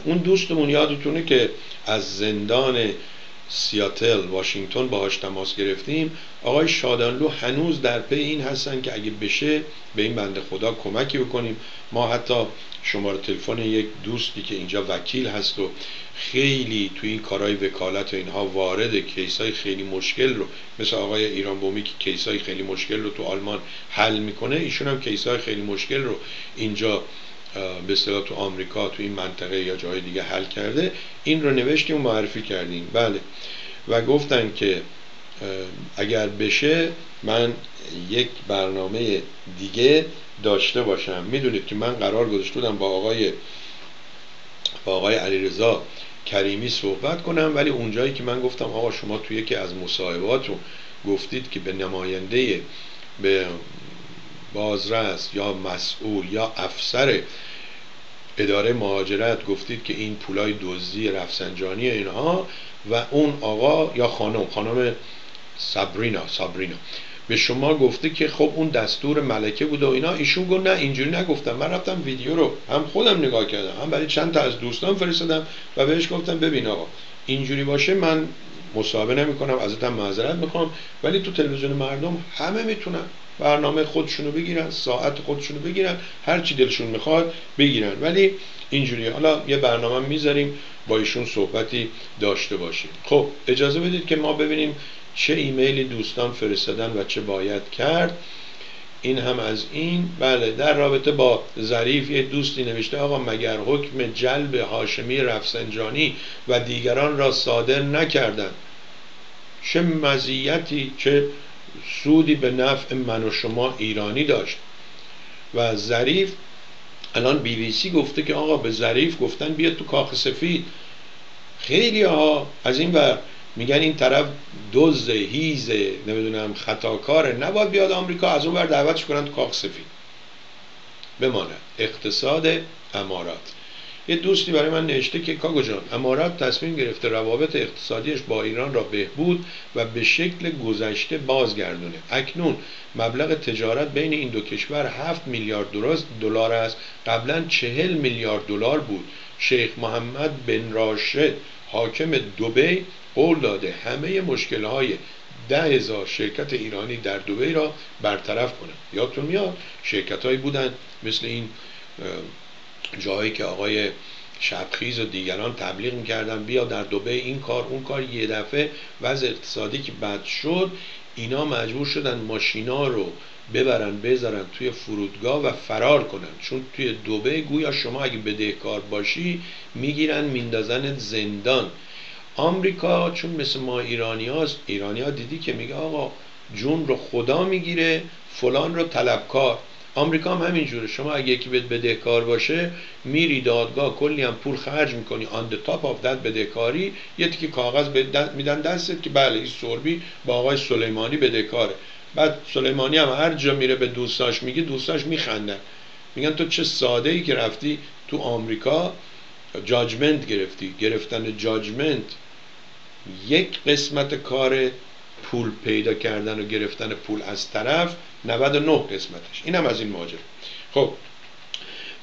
Speaker 1: اون دوستمون یادتونه که از زندان سیاتل واشنگتن باهاش تماس گرفتیم. آقای شادانلو هنوز در پی این هستن که اگه بشه به این بنده خدا کمکی بکنیم. ما حتی شماره تلفن یک دوستی که اینجا وکیل هست و خیلی تو این کارهای وکالت و اینها وارد کیسای خیلی مشکل رو مثل آقای ایران بومی که کیسای خیلی مشکل رو تو آلمان حل می‌کنه ایشون هم کیسای خیلی مشکل رو اینجا به اصطلاح تو آمریکا تو این منطقه یا جای دیگه حل کرده. این رو نوشتیم و معرفی کردیم. بله. و گفتن که اگر بشه من یک برنامه دیگه داشته باشم. می‌دونید که من قرار گذاشته بودم با آقای با آقای علیرضا کریمی صحبت کنم ولی اونجایی که من گفتم آقا شما توی یکی از مصاحبات رو گفتید که به نماینده به بازرس یا مسئول یا افسر اداره مهاجرت گفتید که این پولای دزدی رفسنجانی اینها و اون آقا یا خانم خانم سابرینا سابرینا. به شما گفته که خب اون دستور ملکه بوده و اینا ایشون گفت نه اینجوری نگفتم. من رفتم ویدیو رو هم خودم نگاه کردم هم برای چند تا از دوستان فرستادم و بهش گفتم ببین آقا اینجوری باشه من مصاحبه نمی کنم ازتم معذرت می‌خوام. ولی تو تلویزیون مردم همه می‌تونن برنامه خودشونو بگیرن ساعت خودشونو بگیرن هر چی دلشون می‌خواد بگیرن. ولی اینجوری حالا یه برنامه می‌ذاریم با ایشون صحبتی داشته باشیم. خب اجازه بدید که ما ببینیم چه ایمیلی دوستان فرستادن و چه باید کرد. این هم از این. بله در رابطه با ظریف یه دوستی نوشته آقا مگر حکم جلب هاشمی رفسنجانی و دیگران را صادر نکردن چه مزیتی چه سودی به نفع من و شما ایرانی داشت. و ظریف الان بی بی سی گفته که آقا به ظریف گفتن بیا تو کاخ سفید. خیلی ها از این ور میگن این طرف دزد هیزه نمی‌دونم خطاکاره نباید بیاد آمریکا از اون ور دعوتش کنن کاخ سفید. بماند. اقتصاد امارات. یه دوستی برای من نوشته که کاگو جان امارات تصمیم گرفته روابط اقتصادیش با ایران را بهبود و به شکل گذشته بازگردونه. اکنون مبلغ تجارت بین این دو کشور 7 میلیارد دلار است. قبلا 40 میلیارد دلار بود. شیخ محمد بن راشد حاکم دبی قول داده. همه مشکل های ده هزار شرکت ایرانی در دوبی را برطرف کنه. یادتون میاد شرکت هایی بودن مثل این جایی که آقای شبخیز و دیگران تبلیغ می‌کردن بیا در دوبه این کار اون کار یه دفعه وضع اقتصادی که بد شد اینا مجبور شدن ماشینا رو ببرن بذارن توی فرودگاه و فرار کنن. چون توی دوبه گویا شما اگه بدهکار باشی می‌گیرن میندازن زندان. آمریکا چون مثل ما ایرانی هاست ایرانی ها دیدی که میگه آقا جون رو خدا می‌گیره فلان رو طلبکار. آمریکا هم همینجوره. شما اگه یکی بهت بدهکار باشه میری دادگاه کلی هم پول خرج می‌کنی. on the top of that بدهکاری یه تیکه کاغذ میدن دستت که بله این سربی با آقای سلیمانی بدهکاره. بعد سلیمانی هم هر جا میره به دوستاش میگه دوستاش میخندن. میگن تو چه ساده ای که رفتی تو آمریکا judgment گرفتی. گرفتن judgment یک قسمت کار پول پیدا کردن و گرفتن پول از طرف 99 قسمتش. اینم از این ماجرا. خب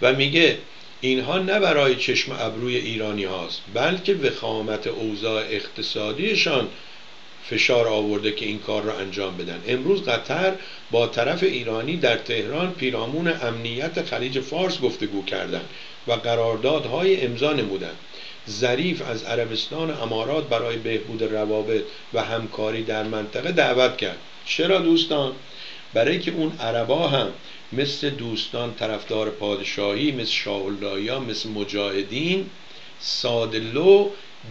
Speaker 1: و میگه اینها نه برای چشم ابروی ایرانی هاست بلکه وخامت اوضاع اقتصادیشان فشار آورده که این کار را انجام بدن. امروز قطر با طرف ایرانی در تهران پیرامون امنیت خلیج فارس گفتگو کردند و قراردادهای امضا نمودند ظریف از عربستان امارات برای بهبود روابط و همکاری در منطقه دعوت کرد. چرا دوستان؟ برای که اون عربا هم مثل دوستان طرفدار پادشاهی مثل شاه مثل مجاهدین سادلو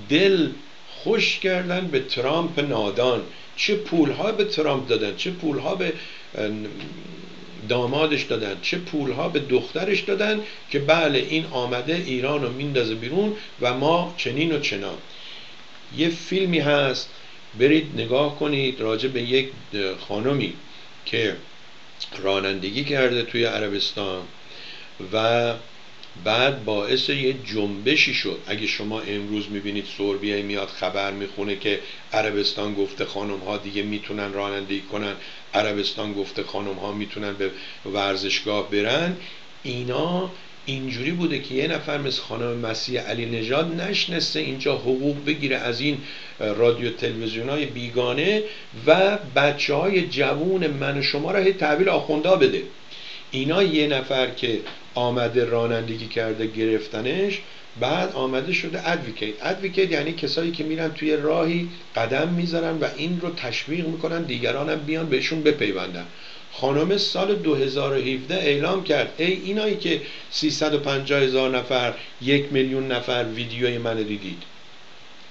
Speaker 1: دل خوش کردن به ترامپ نادان. چه پولها به ترامپ دادن چه پولها به دامادش دادن چه پولها به دخترش دادن که بله این آمده ایران رو میندازه بیرون و ما چنین و چنان. یه فیلمی هست برید نگاه کنید راجع به یک خانمی که رانندگی کرده توی عربستان و بعد باعث یه جنبشی شد. اگه شما امروز می‌بینید سوربیای میاد خبر می‌خونه که عربستان گفته خانم ها دیگه می‌تونن رانندگی کنن. عربستان گفته خانم ها می‌تونن به ورزشگاه برن. اینا اینجوری بوده که یه نفر مثل خانم مسیح علی نژاد نشنسته اینجا حقوق بگیره از این رادیو تلویزیون های بیگانه و بچه های جوون من و شما را هی تحویل آخونده بده. اینا یه نفر که آمده رانندگی کرده گرفتنش بعد آمده شده ادویکیت ادویکیت یعنی کسایی که میرن توی راهی قدم می‌ذارن و این رو تشویق می‌کنن دیگران هم بیان بهشون بپیوندن. خانم سال 2017 اعلام کرد ای اینایی که 350 هزار نفر یک میلیون نفر ویدیوی من دیدید.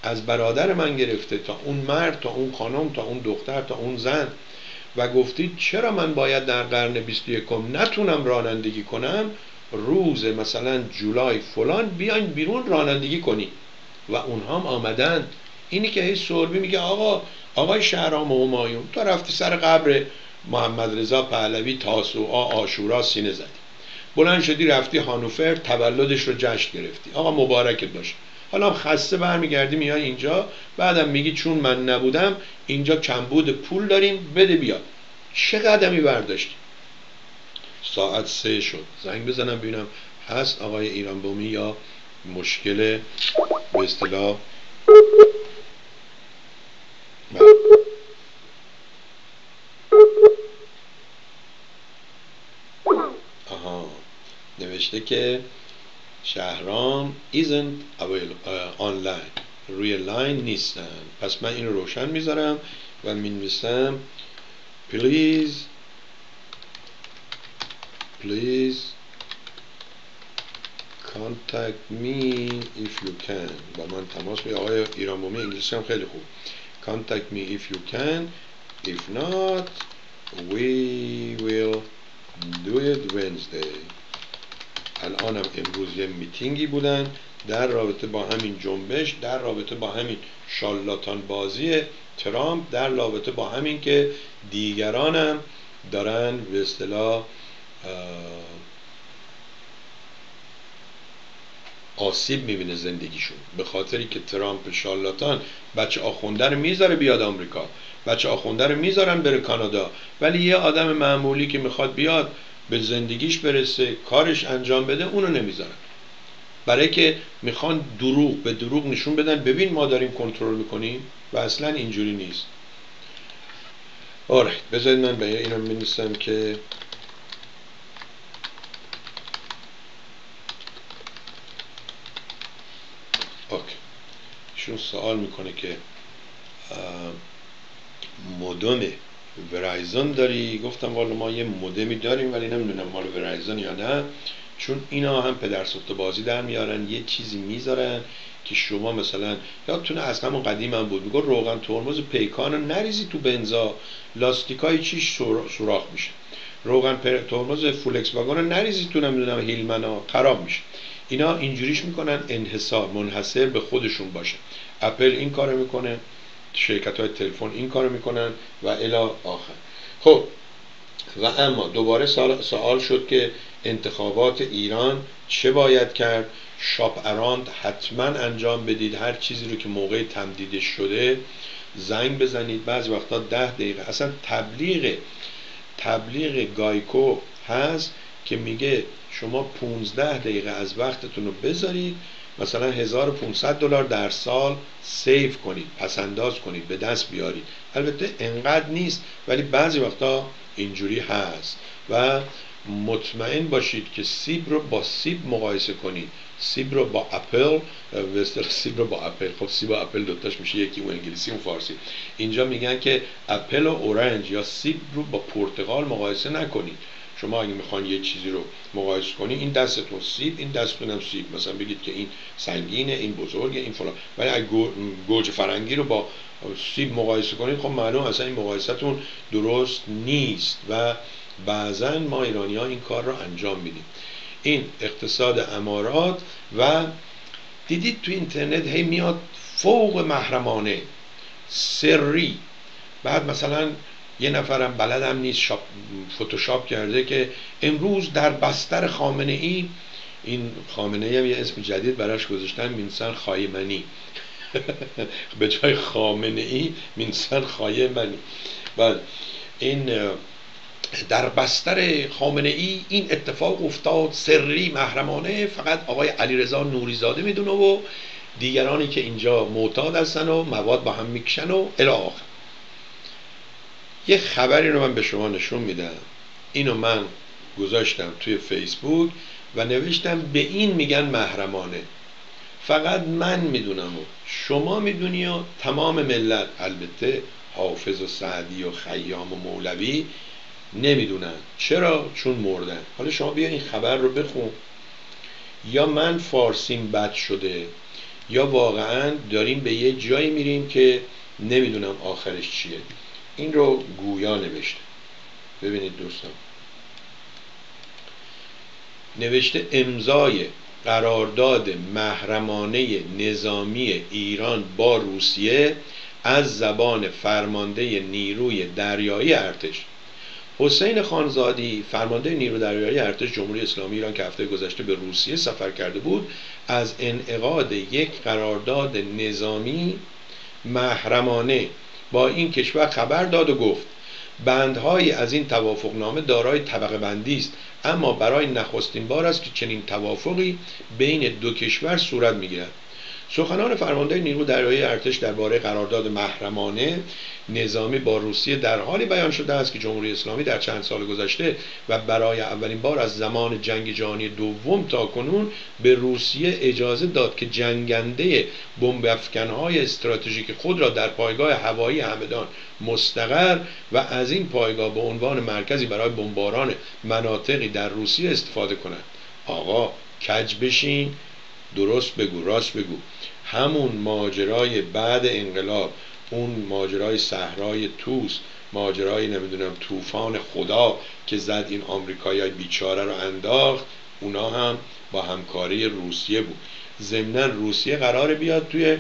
Speaker 1: از برادر من گرفته تا اون مرد تا اون خانم تا اون دختر تا اون زن. و گفتید چرا من باید در قرن 21 نتونم رانندگی کنم؟ روز مثلا جولای فلان بیاین بیرون رانندگی کنی و اونها هم آمدن. اینی که هی سربی میگه آقا آقای شهرام همایون تو رفتی سر قبر محمد رضا پهلوی تاسوعا آشورا سینه زدی. بلند شدی رفتی هانوفر تولدش رو جشن گرفتی. آقا مبارکت باشه. حالا خسته برمیگردی میای اینجا. بعدم میگی چون من نبودم اینجا کمبود پول داریم بده بیاد. چه قدمی برداشتی؟ ساعت سه شد. زنگ بزنم ببینم هست آقای ایران بومی یا مشکل به اصطلاح؟ آها. نوشته که شهرام isn't آنلاین روی لاین نیستن. پس من این رو روشن می‌ذارم و می‌نویسم. Please please contact me if you can. با من تماس بگیر. آقای ایران بومی انگلیسی هم خیلی خوب. Contact me if you can. If not we will do it Wednesday. الانم امروز یه میتینگی بودن. در رابطه با همین جنبش در رابطه با همین شالاتان بازی ترامپ در رابطه با همین که دیگرانم دارن به اصطلاح آسیب می‌بینه زندگیشون. به خاطری که ترامپ شالاتان بچه آخونده رو می‌ذاره بیاد آمریکا. بچه آخونده رو می‌ذارن بره کانادا. ولی یه آدم معمولی که می‌خواد بیاد به زندگیش برسه کارش انجام بده اونو نمی‌ذارن. برای که می‌خوان دروغ به دروغ نشون بدن. ببین ما داریم کنترل می‌کنیم و اصلا اینجوری نیست. آره بذارید من به اینم می‌نویسم که OK ایشون سوال می‌کنه که مودم Verizon داری؟ گفتم والا ما یه مودمی داریم ولی نمی‌دونم مال Verizon یا نه. چون اینا هم پدر بازی در میارن یه چیزی می‌ذارن که شما مثلا یادتونه از همون قدیم هم بود میگو روغن ترمز پیکان رو نریزی تو بنزا لاستیکای چیش سوراخ میشه. روغن ترمز فولکس واگن رو نریزی تو نمی‌دونم هیلمن ها خراب میشه. اینا اینجوریش می‌کنن انحصار منحصر به خودشون باشه. اپل این کارو می‌کنه شرکت های تلفن این کارو می‌کنن و الی آخر. خب و اما دوباره سوال شد که انتخابات ایران چه باید کرد؟ shop around حتما انجام بدید. هر چیزی رو که موقع تمدیدش شده زنگ بزنید. بعضی وقتا ده دقیقه. اصلا تبلیغ تبلیغ GEICO هست که میگه شما 15 دقیقه از وقتتون رو بذارید مثلا 1500 دلار در سال سیف کنید پسنداز کنید به دست بیارید. البته انقدر نیست ولی بعضی وقتا اینجوری هست. و مطمئن باشید که سیب رو با سیب مقایسه کنید. سیب رو با اپل به سیب رو با اپل. خب سیب و اپل دوتاش میشه یکی اون انگلیسی اون فارسی. اینجا میگن که اپل و اورنج یا سیب رو با پرتقال مقایسه نکنید. شما اگه می‌خوان یه چیزی رو مقایسه کنی این دستتون سیب این دستتون هم سیب. مثلا بگید که این سنگینه این بزرگه این فلان. ولی اگه گوجه فرنگی رو با سیب مقایسه کنید خب معلوم اصلا این مقایستون درست نیست و بعضا ما ایرانی ها این کار رو انجام میدیم. این اقتصاد امارات و دیدید تو اینترنت هی میاد فوق محرمانه سری. بعد مثلا یه نفرم بلدم نیست شاپ فتوشاپ کرده که امروز در بستر خامنه ای این خامنه ای یه اسم جدید براش گذاشتن مینسن خایمنی. [laughs] به جای خامنه ای مینسن خایمنی. بعد این در بستر خامنه ای این اتفاق افتاد سری محرمانه فقط آقای علیرضا نوریزاده می‌دونه و دیگرانی که اینجا معتاد هستن و مواد با هم می‌کشن و الی یه خبری رو من به شما نشون میدم. اینو من گذاشتم توی فیسبوک و نوشتم به این میگن محرمانه. فقط من می‌دونم و شما می‌دونی و تمام ملت البته حافظ و سعدی و خیام و مولوی نمی‌دونن. چرا؟ چون مردن. حالا شما بیا این خبر رو بخون. یا من فارسیم بد شده یا واقعا داریم به یه جایی میریم که نمی‌دونم آخرش چیه. این رو گویا نوشته. ببینید دوستان. نوشته امضای قرارداد محرمانه نظامی ایران با روسیه از زبان فرمانده نیروی دریایی ارتش. حسین خانزادی فرمانده نیرو دریایی ارتش جمهوری اسلامی ایران که هفته گذشته به روسیه سفر کرده بود از انعقاد یک قرارداد نظامی محرمانه با این کشور خبر داد و گفت بندهایی از این توافقنامه دارای طبقه بندی است اما برای نخستین بار است که چنین توافقی بین دو کشور صورت می‌گیرد. سخنان فرمانده نیرو دریایی ارتش درباره قرارداد محرمانه نظامی با روسیه در حالی بیان شده است که جمهوری اسلامی در چند سال گذشته و برای اولین بار از زمان جنگ جهانی دوم تا کنون به روسیه اجازه داد که جنگنده بمب افکنهای استراتژیک خود را در پایگاه هوایی همدان مستقر و از این پایگاه به عنوان مرکزی برای بمباران مناطقی در روسیه استفاده کنند آقا کج بشین. درست بگو راست بگو. همون ماجرای بعد انقلاب اون ماجرای صحرای توس ماجرای نمی‌دونم طوفان خدا که زد این آمریکایی بیچاره رو انداخت اونا هم با همکاری روسیه بود. ضمنا روسیه قرار بیاد توی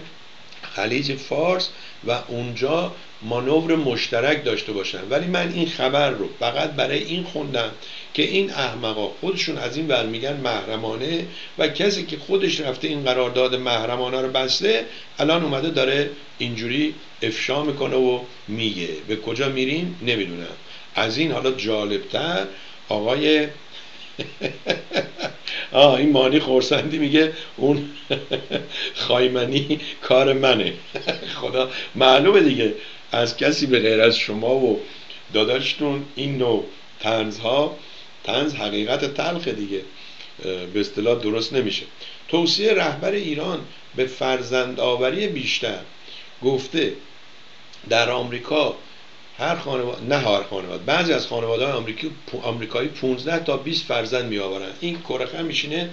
Speaker 1: خلیج فارس و اونجا مانور مشترک داشته باشن. ولی من این خبر رو فقط برای این خوندم که این احمقا خودشون از این ور میگن محرمانه و کسی که خودش رفته این قرارداد محرمانه رو بسته الان اومده داره اینجوری افشا می‌کنه و میگه. به کجا میریم؟ نمی‌دونم. از این حالا جالبتر آقای [laughs] آه این مانی خورسندی میگه اون [laughs] خایمنی کار منه. [laughs] خدا معلومه دیگه. از کسی به غیر از شما و داداشتون این نوع تنزها تنز حقیقت تلخ دیگه به اصطلاح درست نمیشه. توصیه رهبر ایران به فرزند آوری بیشتر گفته در آمریکا هر خانواده نه هر خانواده بعضی از خانواده آمریکی آمریکایی 15 تا 20 فرزند می آورن این کرخه میشینه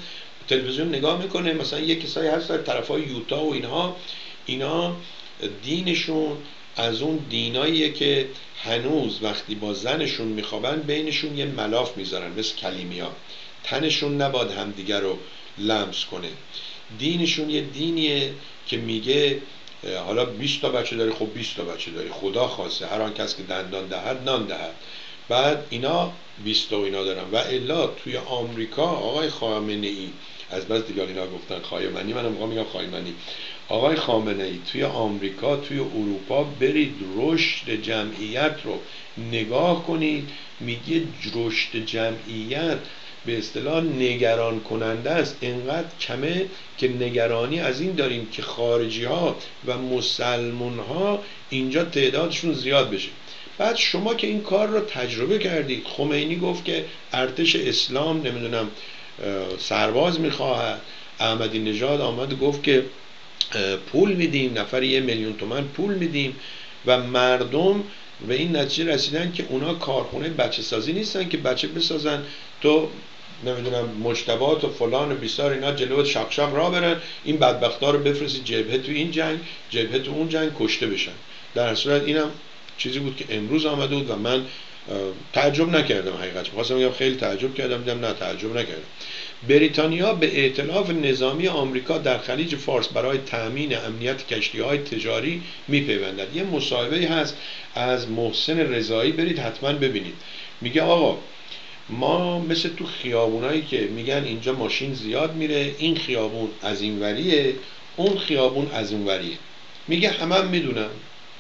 Speaker 1: تلویزیون نگاه می‌کنه مثلا یک کسایی هست در طرف های یوتا و اینها. اینا دینشون از اون دیناییه که هنوز وقتی با زنشون میخوابن بینشون یه ملاف می‌ذارن مثل کلیمیا. تنشون نباد همدیگر رو لمس کنه. دینشون یه دینیه که میگه حالا 20 تا بچه داری خب 20 تا بچه داری. خدا خواسته هر آن کس که دندان دهد نان دهد. بعد اینا 20 تا اینا دارن. و الا توی آمریکا آقای خامنه ای از بس دیگر اینا گفتن خایمنی منم میگم خایمنی آقای خامنه ای توی آمریکا توی اروپا برید رشد جمعیت رو نگاه کنید. میگه رشد جمعیت به اصطلاح نگران کننده است. انقدر کمه که نگرانی از این داریم که خارجی ها و مسلمون ها اینجا تعدادشون زیاد بشه. بعد شما که این کار رو تجربه کردید خمینی گفت که ارتش اسلام نمی‌دونم سرباز می‌خواهد. احمدی نژاد آمد گفت که پول میدیم نفر یه میلیون تومن پول میدیم و مردم به این نتیجه رسیدن که اونا کارخونه بچه سازی نیستن که بچه بسازن. تو نمی‌دونم مجتبات و فلان و بیسار اینا جلو شق را برن این بدبختا رو بفرستی جبهه تو این جنگ جبهه تو اون جنگ کشته بشن. در صورت اینم چیزی بود که امروز آمده بود و من تعجب نکردم حقیقت خواستم بگم خیلی تعجب کردم دیدم نه تعجب نکردم. بریتانیا به ائتلاف نظامی آمریکا در خلیج فارس برای تأمین امنیت کشتی های تجاری میپیوندد. یه مصاحبه هست از محسن رضایی برید حتما ببینید. میگه آقا ما مثل تو خیابونایی که میگن اینجا ماشین زیاد میره این خیابون از این وریه اون خیابون از اون وریه. میگه همه هم می‌دونم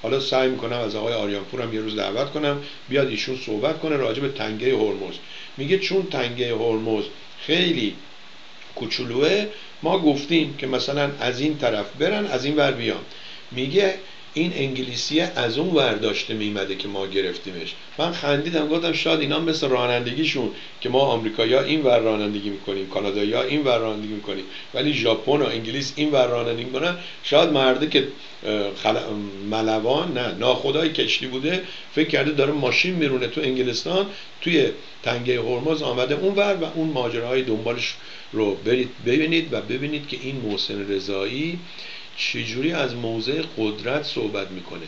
Speaker 1: حالا سعی می‌کنم از آقای آریانپور یه روز دعوت کنم بیاد ایشون صحبت کنه راجع به تنگه هرمز. میگه چون تنگه هرمز خیلی کوچولوه ما گفتیم که مثلا از این طرف برن از این ور بیان. میگه این انگلیسی از اون ور داشته میمده که ما گرفتیمش. من خندیدم گفتم شاید اینا مثل رانندگیشون که ما آمریکایی‌ها این ور رانندگی می‌کنیم کانادایی‌ها این ور رانندگی می‌کنیم ولی ژاپن و انگلیس این ور رانندگی می‌کنن. شاید مرده که خل... ملوان نه ناخدای کشتی بوده فکر کرده داره ماشین میرونه تو انگلستان توی تنگه هرمز آمده اون ور و اون ماجراهای دنبالش رو برید ببینید و ببینید که این محسن رضایی چجوری از موضع قدرت صحبت می‌کنه؟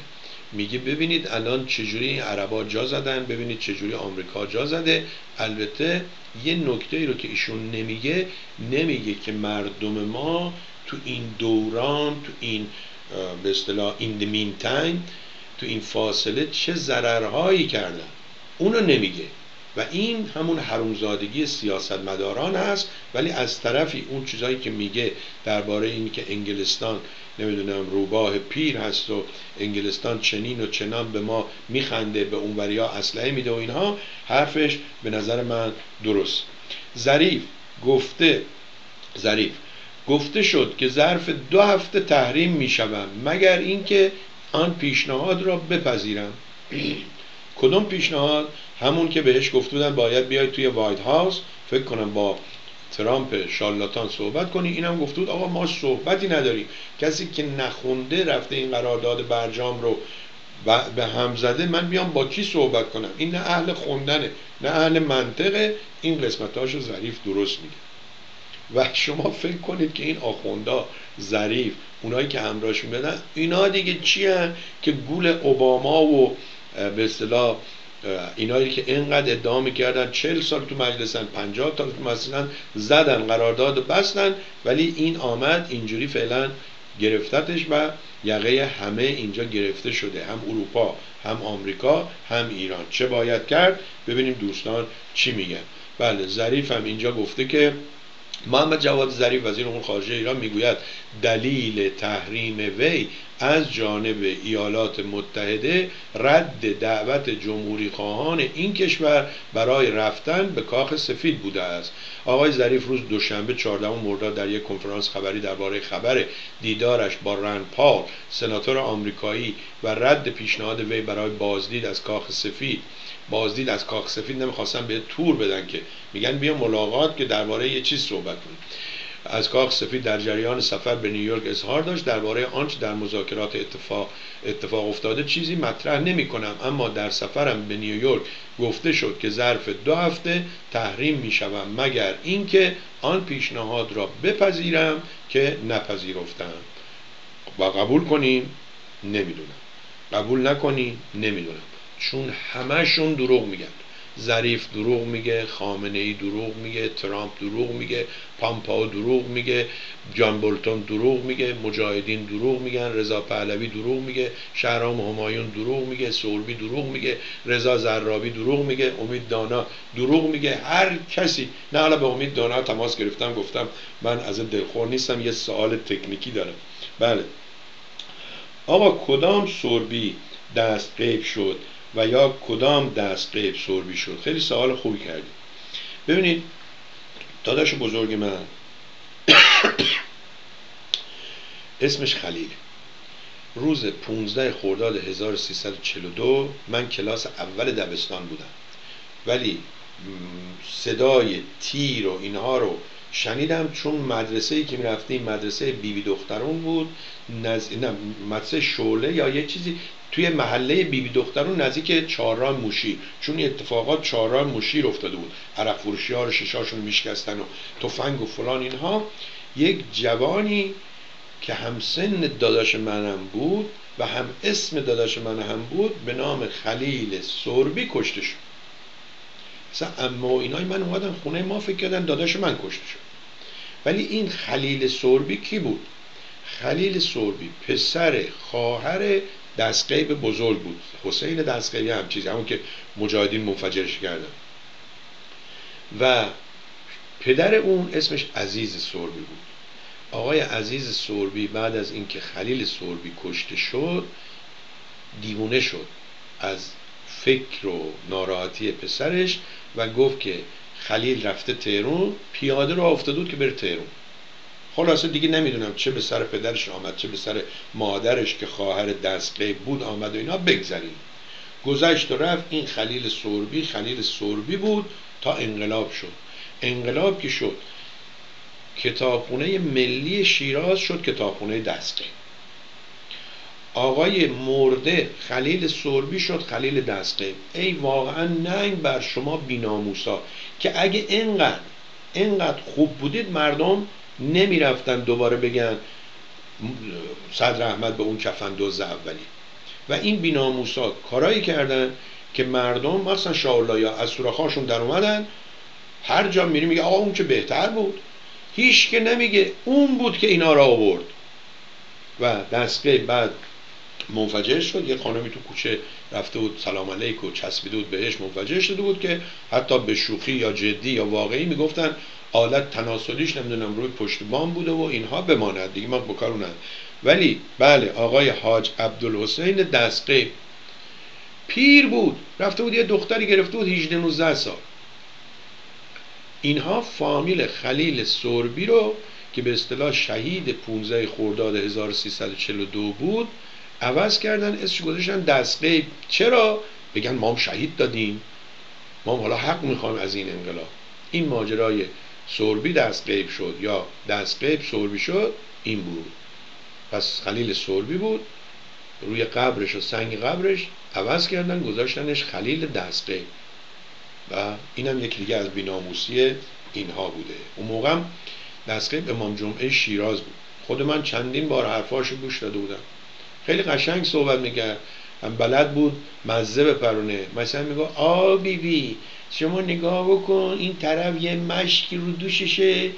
Speaker 1: میگه ببینید الان چجوری این عربا جا زدن ببینید چجوری آمریکا جا زده. البته یه نکته ای رو که ایشون نمیگه نمیگه که مردم ما تو این دوران تو این به اصطلاح این مین تو این فاصله چه ضررهایی کردن. اونو نمیگه. و این همون حرومزادگی سیاستمداران است ولی از طرفی اون چیزایی که میگه درباره این که انگلستان نمی‌دونم روباه پیر هست و انگلستان چنین و چنان به ما میخنده به اونوریا اسلحه میده و اینها حرفش به نظر من درست. ظریف گفته ظریف گفته شد که ظرف دو هفته تحریم می‌شوم مگر اینکه آن پیشنهاد را بپذیرم؟ [clears throat] کدوم پیشنهاد؟ همون که بهش گفته بودن باید بیاید توی وایت هاوس فکر کنم با ترامپ شالاتان صحبت کنی. اینم گفته بود آقا ما صحبتی نداریم. کسی که نخونده رفته این قرارداد برجام رو به هم زده من بیام با کی صحبت کنم؟ این نه اهل خوندنه نه اهل منطقه. این قسمتاشو ظریف درست میگه. و شما فکر کنید که این آخوندا ظریف اونایی که همراهش بدن اینا دیگه چی که گول اوباما و به اصطلاح اینایی که اینقدر ادعا می‌کردن چل سال تو مجلسن پنجاه تا تو مجلسن زدن قرارداد بستن ولی این آمد اینجوری فعلا گرفتتش و یقه همه اینجا گرفته شده. هم اروپا هم آمریکا هم ایران. چه باید کرد؟ ببینیم دوستان چی میگن. بله ظریف هم اینجا گفته که محمد جواد ظریف وزیر امور خارجه ایران می‌گوید دلیل تحریم وی از جانب ایالات متحده رد دعوت جمهوری خواهان این کشور برای رفتن به کاخ سفید بوده است. آقای ظریف روز دوشنبه 14 مرداد در یک کنفرانس خبری درباره خبر دیدارش با رن پال سناتور آمریکایی و رد پیشنهاد وی برای بازدید از کاخ سفید بازدید از کاخ سفید نمی‌خواستن به تور بدن که میگن بیا ملاقات که درباره یه چیز صحبت کنیم. از کاخ سفید در جریان سفر به نیویورک اظهار داشت درباره آنچه در مذاکرات اتفاق اتفاق افتاده چیزی مطرح نمی کنم اما در سفرم به نیویورک گفته شد که ظرف دو هفته تحریم می شوم مگر اینکه آن پیشنهاد را بپذیرم که نپذیرفتم. و قبول کنیم نمی‌دونم. قبول نکنیم نمی‌دونم. چون همهشون دروغ میگن. ظریف دروغ میگه خامنه ای دروغ میگه ترامپ دروغ میگه پامپاو دروغ میگه جان بولتون دروغ میگه مجاهدین دروغ میگن رضا پهلوی دروغ میگه شهرام همایون دروغ میگه سوربی دروغ میگه رضا زرابی دروغ میگه امید دانا دروغ میگه. هر کسی نه حالا به امید دانا تماس گرفتم گفتم من از دلخور نیستم یه سوال تکنیکی دارم. بله. آقا کدام سوربی دست قیب شد؟ و یا کدام دست قیب سربی شد. خیلی سوال خوبی کردید ببینید داداش بزرگ من [coughs] اسمش خلیل. روز 15 خرداد 1342 من کلاس اول دبستان بودم. ولی صدای تیر و اینها رو شنیدم چون مدرسه ای که می‌رفتیم مدرسه بیبی بی دخترون بود نز... نه مدرسه شوله یا یه چیزی توی محله بیبی دخترون نزدیک چهارراه موشی. چون اتفاقات چهارراه موشیر افتاده بود. عرق فروشی ها رو ششاشون میشکستن و تفنگ و فلان اینها. یک جوانی که هم سن داداش منم بود و هم اسم داداش من هم بود به نام خلیل سربی کشته شد. اما اینای من اومدن خونه ما فکر کردن داداش من کشته شد. ولی این خلیل سربی کی بود؟ خلیل سربی پسر خواهر دستقیب بزرگ بود. حسین دستقیبی هم چیزی همون که مجاهدین منفجرش کردن. و پدر اون اسمش عزیز سربی بود. آقای عزیز سربی بعد از اینکه خلیل سربی کشته شد دیوونه شد از فکر و ناراحتی پسرش و گفت که خلیل رفته تهرون پیاده رو افتاده بود که بره تهرون خلاصه دیگه نمی‌دونم چه به سر پدرش آمد چه به سر مادرش که خواهر دستقی بود آمد و اینا بگذریم. گذشت و رفت این خلیل سربی خلیل سربی بود تا انقلاب شد. انقلاب که شد کتابخونه ملی شیراز شد کتابخونه دستقی آقای مرده خلیل سربی شد خلیل دستقی ای واقعا ننگ بر شما بیناموسا که اگه اینقدر اینقدر خوب بودید مردم نمی‌رفتن دوباره بگن صدر احمد به اون کفن دوز اولی. و این بیناموسا کارایی کردن که مردم مثلا شاءالله یا از سوراخاشون در اومدن هر جا میری میگه آقا اون که بهتر بود. هیچ که نمیگه اون بود که اینا را آورد. و دستگاه بعد منفجر شد. یه خانمی تو کوچه رفته بود سلام علیک و چسبیده بود بهش منفجر شده بود که حتی به شوخی یا جدی یا واقعی می‌گفتن آلت تناسلیش نمی‌دونم روی پشت بام بوده و اینها بماند. دیگه ما بکارونن ولی بله آقای حاج عبدالحسین دستقیب پیر بود. رفته بود یه دختری گرفته بود 18 19 سال. اینها فامیل خلیل سربی رو که به اصطلاح شهید 15 خرداد 1342 بود عوض کردن اسمش گذاشتن دستقیب چرا؟ بگن ما هم شهید دادیم. ما هم حالا حق می‌خوایم از این انقلاب. این ماجرای سربی دستقیب شد یا دستقیب سربی شد این بود. پس خلیل سربی بود. روی قبرش و سنگ قبرش عوض کردن گذاشتنش خلیل دستقیب و اینم یکی دیگه از بیناموسی اینها بوده. اون موقع دستقیب امام جمعه شیراز بود. خود من چندین بار حرفاشو گوش داده بودم. خیلی قشنگ صحبت می‌کرد. هم بلد بود مزه بپرونه مثلا میگو آ بی بی شما نگاه بکن این طرف یه مشکی رو دوششه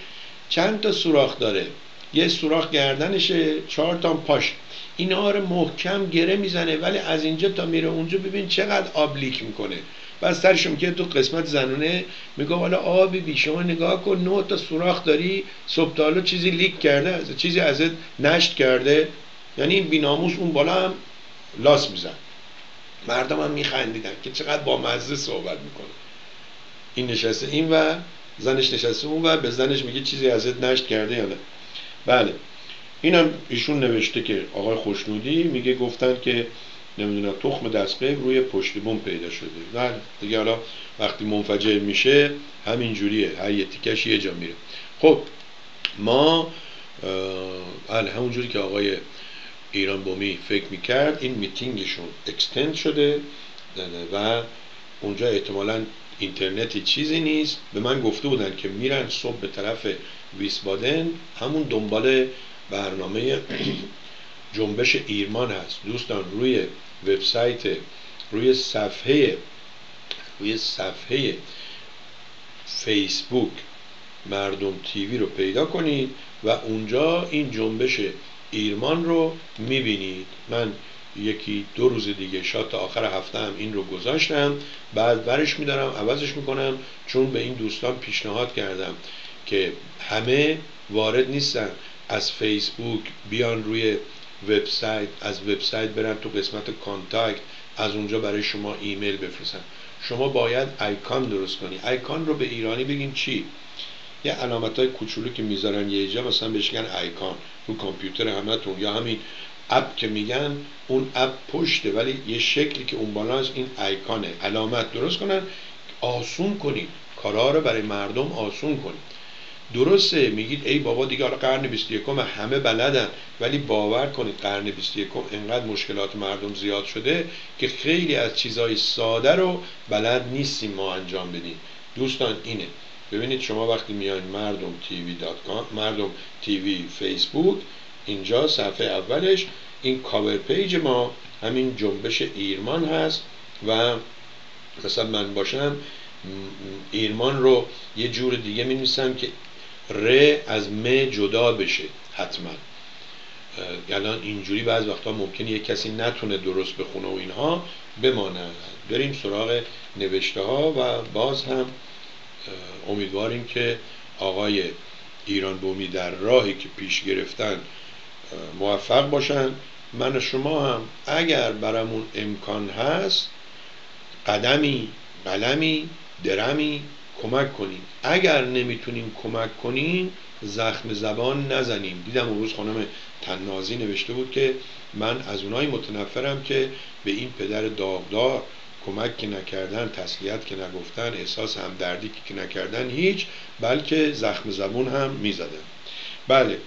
Speaker 1: چند تا سوراخ داره؟ یه سوراخ گردنشه چهار تا پاش. اینا رو محکم گره می‌زنه ولی از اینجا تا میره اونجا ببین چقدر آب leak می‌کنه. و سرشون که تو قسمت زنونه میگه حالا آبی بی شما نگاه کن نه تا سوراخ داری صبح چیزی leak کرده چیزی ازت نشت کرده. یعنی این بیناموس اون بالا هم لاس میزن مردم هم میخندیدن که چقدر با مزه صحبت می‌کنه. این نشسته این و زنش نشسته اون و به زنش میگه چیزی ازت نشت کرده یا نه. بله. اینم ایشون نوشته که آقای خوشنودی میگه گفتن که نمی‌دونم تخم دستقیب روی پشت بوم پیدا شده. بله. دیگه حالا وقتی منفجر میشه همین جوریه. هر یه تیکش یه جا میره. خب ما بله همونجوری که آقای ایران بومی فکر می‌کرد این میتینگشون اکستند شده و اونجا احتمالا اینترنتی چیزی نیست. به من گفته بودن که میرن صبح به طرف ویسبادن همون دنبال برنامه [clears throat] جنبش ایرمان هست. دوستان روی وبسایت روی صفحه روی صفحه فیسبوک مردم تیوی رو پیدا کنید و اونجا این جنبش ایرمان رو می‌بینید. من یکی دو روز دیگه شاید تا آخر هفته هم این رو گذاشتم. بعد برش میدارم عوضش می‌کنم چون به این دوستان پیشنهاد کردم که همه وارد نیستن. از فیسبوک بیان روی وبسایت از وبسایت برن تو قسمت کانتاکت از اونجا برای شما ایمیل بفرستن. شما باید ایکان درست کنی. ایکان رو به ایرانی بگین چی؟ یه علامت های کوچولو که می‌ذارن یه جا مثلا بهش میگن ایکان رو کامپیوتر همتون یا همین app که میگن اون app پشته ولی یه شکلی که اون بالاست این ایکانه علامت. درست کنن؟ آسون کنید کارا رو برای مردم آسون کنید درسته میگید ای بابا دیگه حالا قرن 21 همه بلدن ولی باور کنید قرن 21 انقدر مشکلات مردم زیاد شده که خیلی از چیزهای ساده رو بلد نیستیم ما انجام بدیم. دوستان اینه. ببینید شما وقتی میان مردم تیوی دات مردم تیوی فیسبوک اینجا صفحه اولش این cover page ما همین جنبش ایرمان هست و مثلا من باشم ایرمان رو یه جور دیگه می که ر از م جدا بشه حتما. الان اینجوری بعض وقتا ممکنه یه کسی نتونه درست بخونه و اینها بمانه. بریم سراغ نوشته ها و باز هم امیدواریم که آقای ایران بومی در راهی که پیش گرفتن موفق باشن. من و شما هم اگر برامون امکان هست قدمی قلمی درمی کمک کنیم اگر نمی‌تونیم کمک کنیم زخم زبان نزنیم. دیدم اون روز خانم تنازی نوشته بود که من از اونایی متنفرم که به این پدر داغدار کمک که نکردن تسلیت که نگفتن احساس همدردی که نکردن هیچ بلکه زخم زبون هم می‌زدن. بله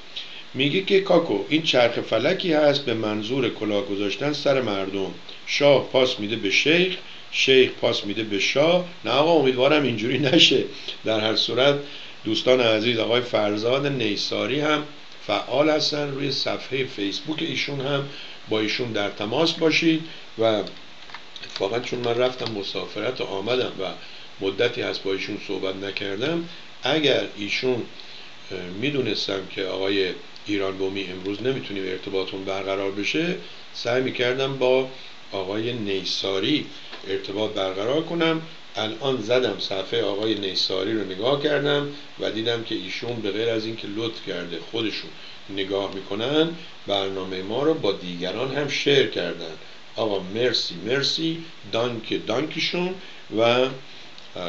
Speaker 1: میگه که کاکو این چرخ فلکی هست به منظور کلاه گذاشتن سر مردم. شاه پاس میده به شیخ شیخ پاس میده به شاه. نه آقا امیدوارم اینجوری نشه. در هر صورت دوستان عزیز آقای فرزاد نیساری هم فعال هستن. روی صفحه فیسبوک ایشون هم با ایشون در تماس باشید و اتفاقا چون من رفتم مسافرت و آمدم و مدتی هست با ایشون صحبت نکردم اگر ایشون می‌دونستم که آقای ایران بومی امروز نمی‌تونیم ارتباطون برقرار بشه سعی می‌کردم با آقای نیساری ارتباط برقرار کنم. الان زدم صفحه آقای نیساری رو نگاه کردم و دیدم که ایشون به غیر از اینکه لطف کرده خودشون نگاه می‌کنن برنامه ما رو با دیگران هم شیر کردن. آقا مرسی مرسی. دانک دانکشون و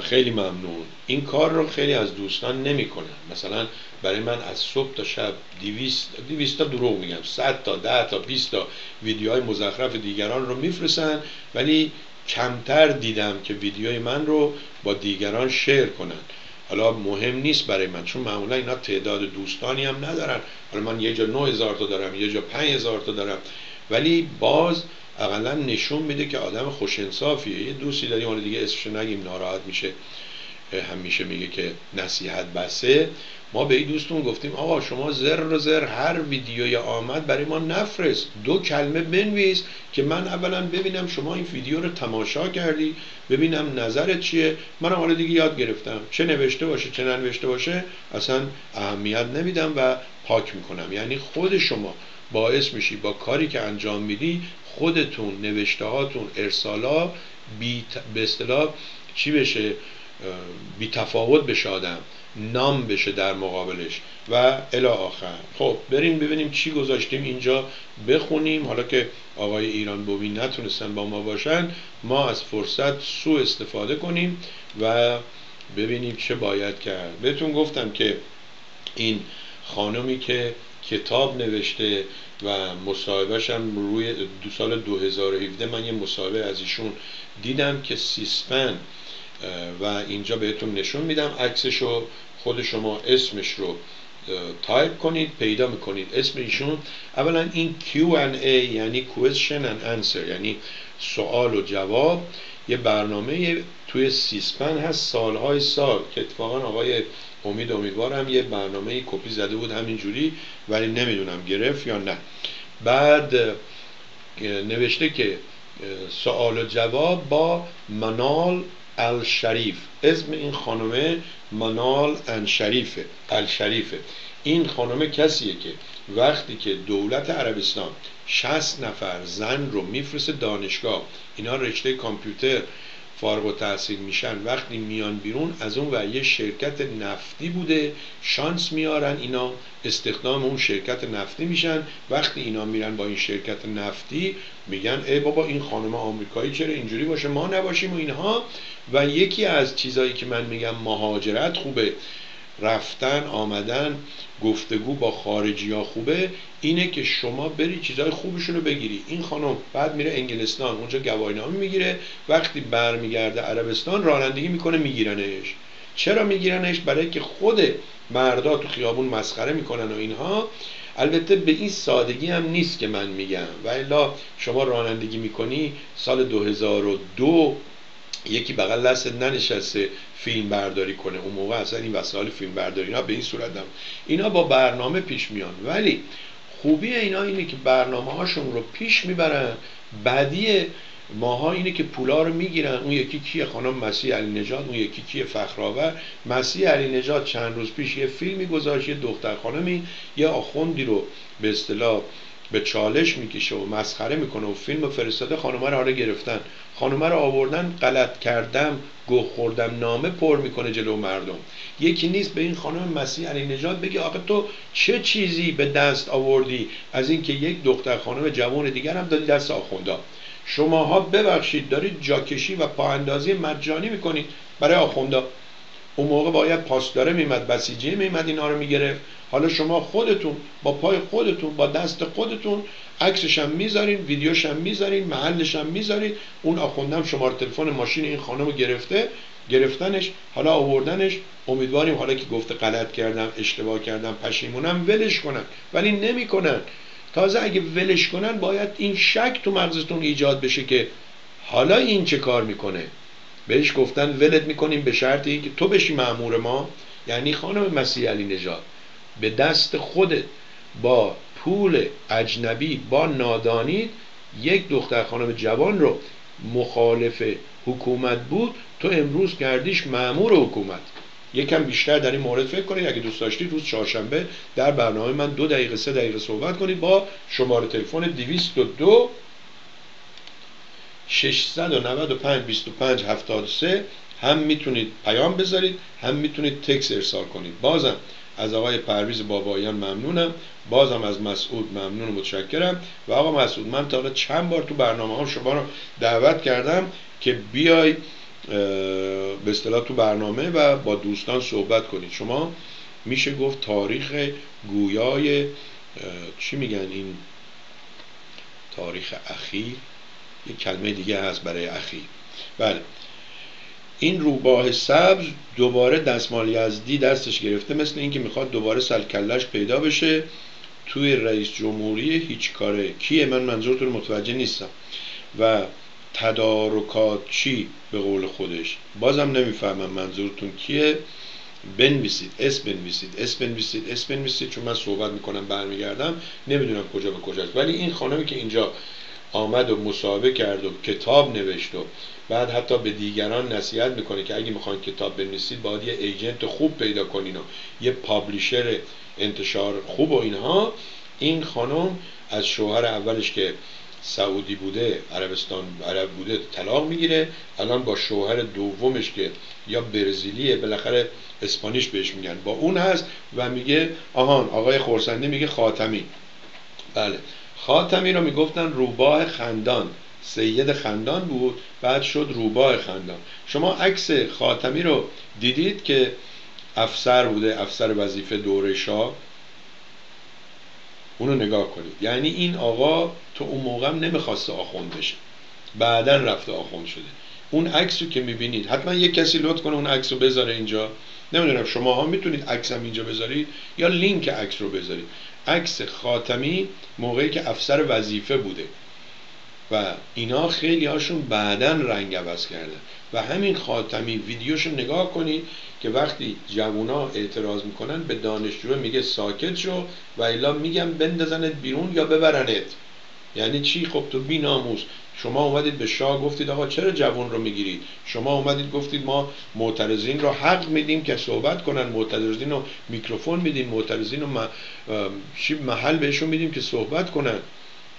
Speaker 1: خیلی ممنون. این کار رو خیلی از دوستان نمی‌کنن. مثلا برای من از صبح تا شب دیویست, دیویست تا دروغ میگم. 100 تا ده تا 20 تا ویدیوهای مزخرف دیگران رو میفرستن ولی کمتر دیدم که ویدیوی من رو با دیگران شیر کنن. حالا مهم نیست برای من چون معمولا اینا تعداد دوستانی هم ندارن. حالا من یه جا 9000 تا دارم یه جا 5000 تا دارم. ولی باز اقلا نشون میده که آدم خوش انصافیه یه دوستی داریم حالا دیگه اسمش نگیم ناراحت میشه همیشه میگه که نصیحت بسه. ما به این دوستون گفتیم آقا شما زر رو زر هر ویدیوی آمد برای ما نفرست. دو کلمه بنویس که من اولا ببینم شما این ویدیو رو تماشا کردی ببینم نظرت چیه. منم حالا دیگه یاد گرفتم. چه نوشته باشه چه ننوشته باشه اصلا اهمیت نمیدم و پاک می‌کنم. یعنی خود شما باعث میشی با کاری که انجام میدی خودتون نوشته هاتون ارسالا بی به اصطلاح چی بشه بی تفاوت بشه آدم نام بشه در مقابلش. و الی آخر. خب بریم ببینیم چی گذاشتیم اینجا بخونیم. حالا که آقای ایران بومی نتونستن با ما باشن ما از فرصت سو استفاده کنیم و ببینیم چه باید کرد. بهتون گفتم که این خانمی که کتاب نوشته و مصاحبهش هم روی دو سال 2017 من یه مصاحبه از ایشون دیدم که C-SPAN و اینجا بهتون نشون میدم. عکسشو خود شما اسمش رو تایپ کنید پیدا می‌کنید اسم ایشون. اولا این Q&A یعنی question and answer یعنی سوال و جواب. یه برنامه توی C-SPAN هست سالهای سال که اتفاقا آقای امید امیدوارم یه برنامه کپی زده بود همینجوری ولی نمی‌دونم گرفت یا نه. بعد نوشته که سوال و جواب با منال الشریف. اسم این خانمه منال الشریفه الشریفه. این خانمه کسیه که وقتی که دولت عربستان 60 نفر زن رو میفرسته دانشگاه اینا رشته کامپیوتر فارغ و تحصیل میشن. وقتی میان بیرون از اون و یه شرکت نفتی بوده شانس میارن اینا استخدام اون شرکت نفتی میشن. وقتی اینا میرن با این شرکت نفتی میگن ای بابا این خانم آمریکایی چرا اینجوری باشه؟ ما نباشیم و اینها. و یکی از چیزایی که من میگم مهاجرت خوبه. رفتن آمدن گفتگو با خارجی ها خوبه اینه که شما بری چیزهای خوبشون رو بگیری. این خانم بعد میره انگلستان اونجا گواهینامه می‌گیره وقتی برمیگرده عربستان رانندگی می‌کنه میگیرنش. چرا میگیرنش؟ برای که خود مردا تو خیابون مسخره می‌کنن و اینها. البته به این سادگی هم نیست که من میگم. و الا شما رانندگی می‌کنی سال 2002 یکی بغل دست ننشسته فیلم برداری کنه. اون موقع اصلا این وسایل فیلم برداری اینا به این صورت هم. اینا با برنامه پیش میان. ولی خوبی اینا اینه که برنامه هاشون رو پیش می‌برن. بعدی ماها اینه که پولا رو می‌گیرن. اون یکی کیه؟ خانم مسیح علی نجات اون یکی کیه؟ فخرآور. مسیح علی نجات چند روز پیش یه فیلمی گذاشت. یه دختر خانمی یه آخوندی رو به اصطلاح به چالش می‌کشه و مسخره می‌کنه و فیلم فرستاده خانومه رو حالا گرفتن. خانومه رو آوردن غلط کردم گوه خوردم نامه پر می‌کنه جلو مردم. یکی نیست به این خانم مسیح علی نجات بگی آقا تو چه چیزی به دست آوردی؟ از اینکه یک دختر خانم جوان دیگر هم دادی دست آخوندا. شماها ببخشید دارید جاکشی و پااندازی مجانی می‌کنید برای آخوندا. اون موقع باید پاسداره میمد بسیجی میمد اینا رو می‌گرفت. حالا شما خودتون با پای خودتون با دست خودتون عکسش هم می‌ذارین ویدیوش هم می‌ذارین محلش هم می‌ذارین. اون آخوندم شماره تلفن ماشین این خانم گرفته گرفتنش حالا آوردنش. امیدواریم حالا که گفته غلط کردم اشتباه کردم پشیمونم ولش کنن. ولی نمی‌کنن. تازه اگه ولش کنن باید این شک تو مغزتون ایجاد بشه که حالا این چه کار می‌کنه. بهش گفتن ولت می‌کنیم به شرطی که تو بشی معمور ما یعنی خانم مسیح علی نژاد به دست خودت با پول اجنبی با نادانی یک دختر خانم جوان رو مخالف حکومت بود تو امروز کردیش معمور حکومت. یکم بیشتر در این مورد فکر کنید اگه دوست داشتید روز چهارشنبه در برنامه من دو دقیقه سه دقیقه صحبت کنید با شماره تلفن 202 695 25 73 هم می‌تونید پیام بذارید هم می‌تونید تکس ارسال کنید. بازم از آقای پرویز بابایان ممنونم. بازم از مسعود ممنون و متشکرم. و آقا مسعود من تا چند بار تو برنامه ها شما رو دعوت کردم که بیای به اصطلاح تو برنامه و با دوستان صحبت کنید. شما میشه گفت تاریخ گویای چی میگن این؟ تاریخ اخیر؟ یک کلمه دیگه هست برای اخیر بله. این روباه سبز دوباره دستمال یزدی دستش گرفته مثل اینکه می‌خواد دوباره سلکلش پیدا بشه. توی رئیس جمهوری هیچ کاره کیه؟ من منظورتون متوجه نیستم. و تدارکات چی به قول خودش؟ بازم نمی‌فهمم منظورتون کیه. بنویسید اس بنویسید اس بنویسید اس بنویسید. چون من صحبت می‌کنم برمیگردم. نمی‌دونم کجا به کجاست. ولی این خانمی که اینجا آمد و مصاحبه کرد و کتاب نوشت و بعد حتی به دیگران نصیحت می‌کنه که اگه می‌خواین کتاب بنویسید باید یه agent خوب پیدا کنین و یه publisher انتشار خوب و اینها. این خانم از شوهر اولش که سعودی بوده عربستان عرب بوده طلاق می‌گیره. الان با شوهر دومش که یا برزیلیه بالاخره اسپانیش بهش میگن. با اون هست و میگه آهان آقای خورسنده میگه خاتمی. بله. خاتمی رو می‌گفتن روباه خندان. سید خندان بود بعد شد روباه خندان. شما عکس خاتمی رو دیدید که افسر بوده افسر وظیفه دوره شاه؟ اونو نگاه کنید. یعنی این آقا تو اون موقع هم نمی‌خواسته آخوند بشه. بعدا رفته آخوند شده. اون عکس که می‌بینید حتما یک کسی لطف کنه اون عکس رو بذاره اینجا. نمی‌دونم شما ها می‌تونید عکس هم اینجا بذارید یا لینک عکس رو بذارید. عکس خاتمی موقعی که افسر وظیفه بوده. و اینا خیلی هاشون بعدا رنگ عوض کردن. و همین خاتمی ویدیوشو نگاه کنید که وقتی جوونا اعتراض می‌کنن به دانشجو میگه ساکت شو و الا میگم بندازنت بیرون یا ببرنت. یعنی چی؟ خب تو بی ناموس. شما اومدید به شاه گفتید آقا چرا جوان رو می‌گیرید؟ شما اومدید گفتید ما معترضین رو حق میدیم که صحبت کنن معترضین رو میکروفون میدیم معترضین رو محل بهشون میدیم که صحبت کنن.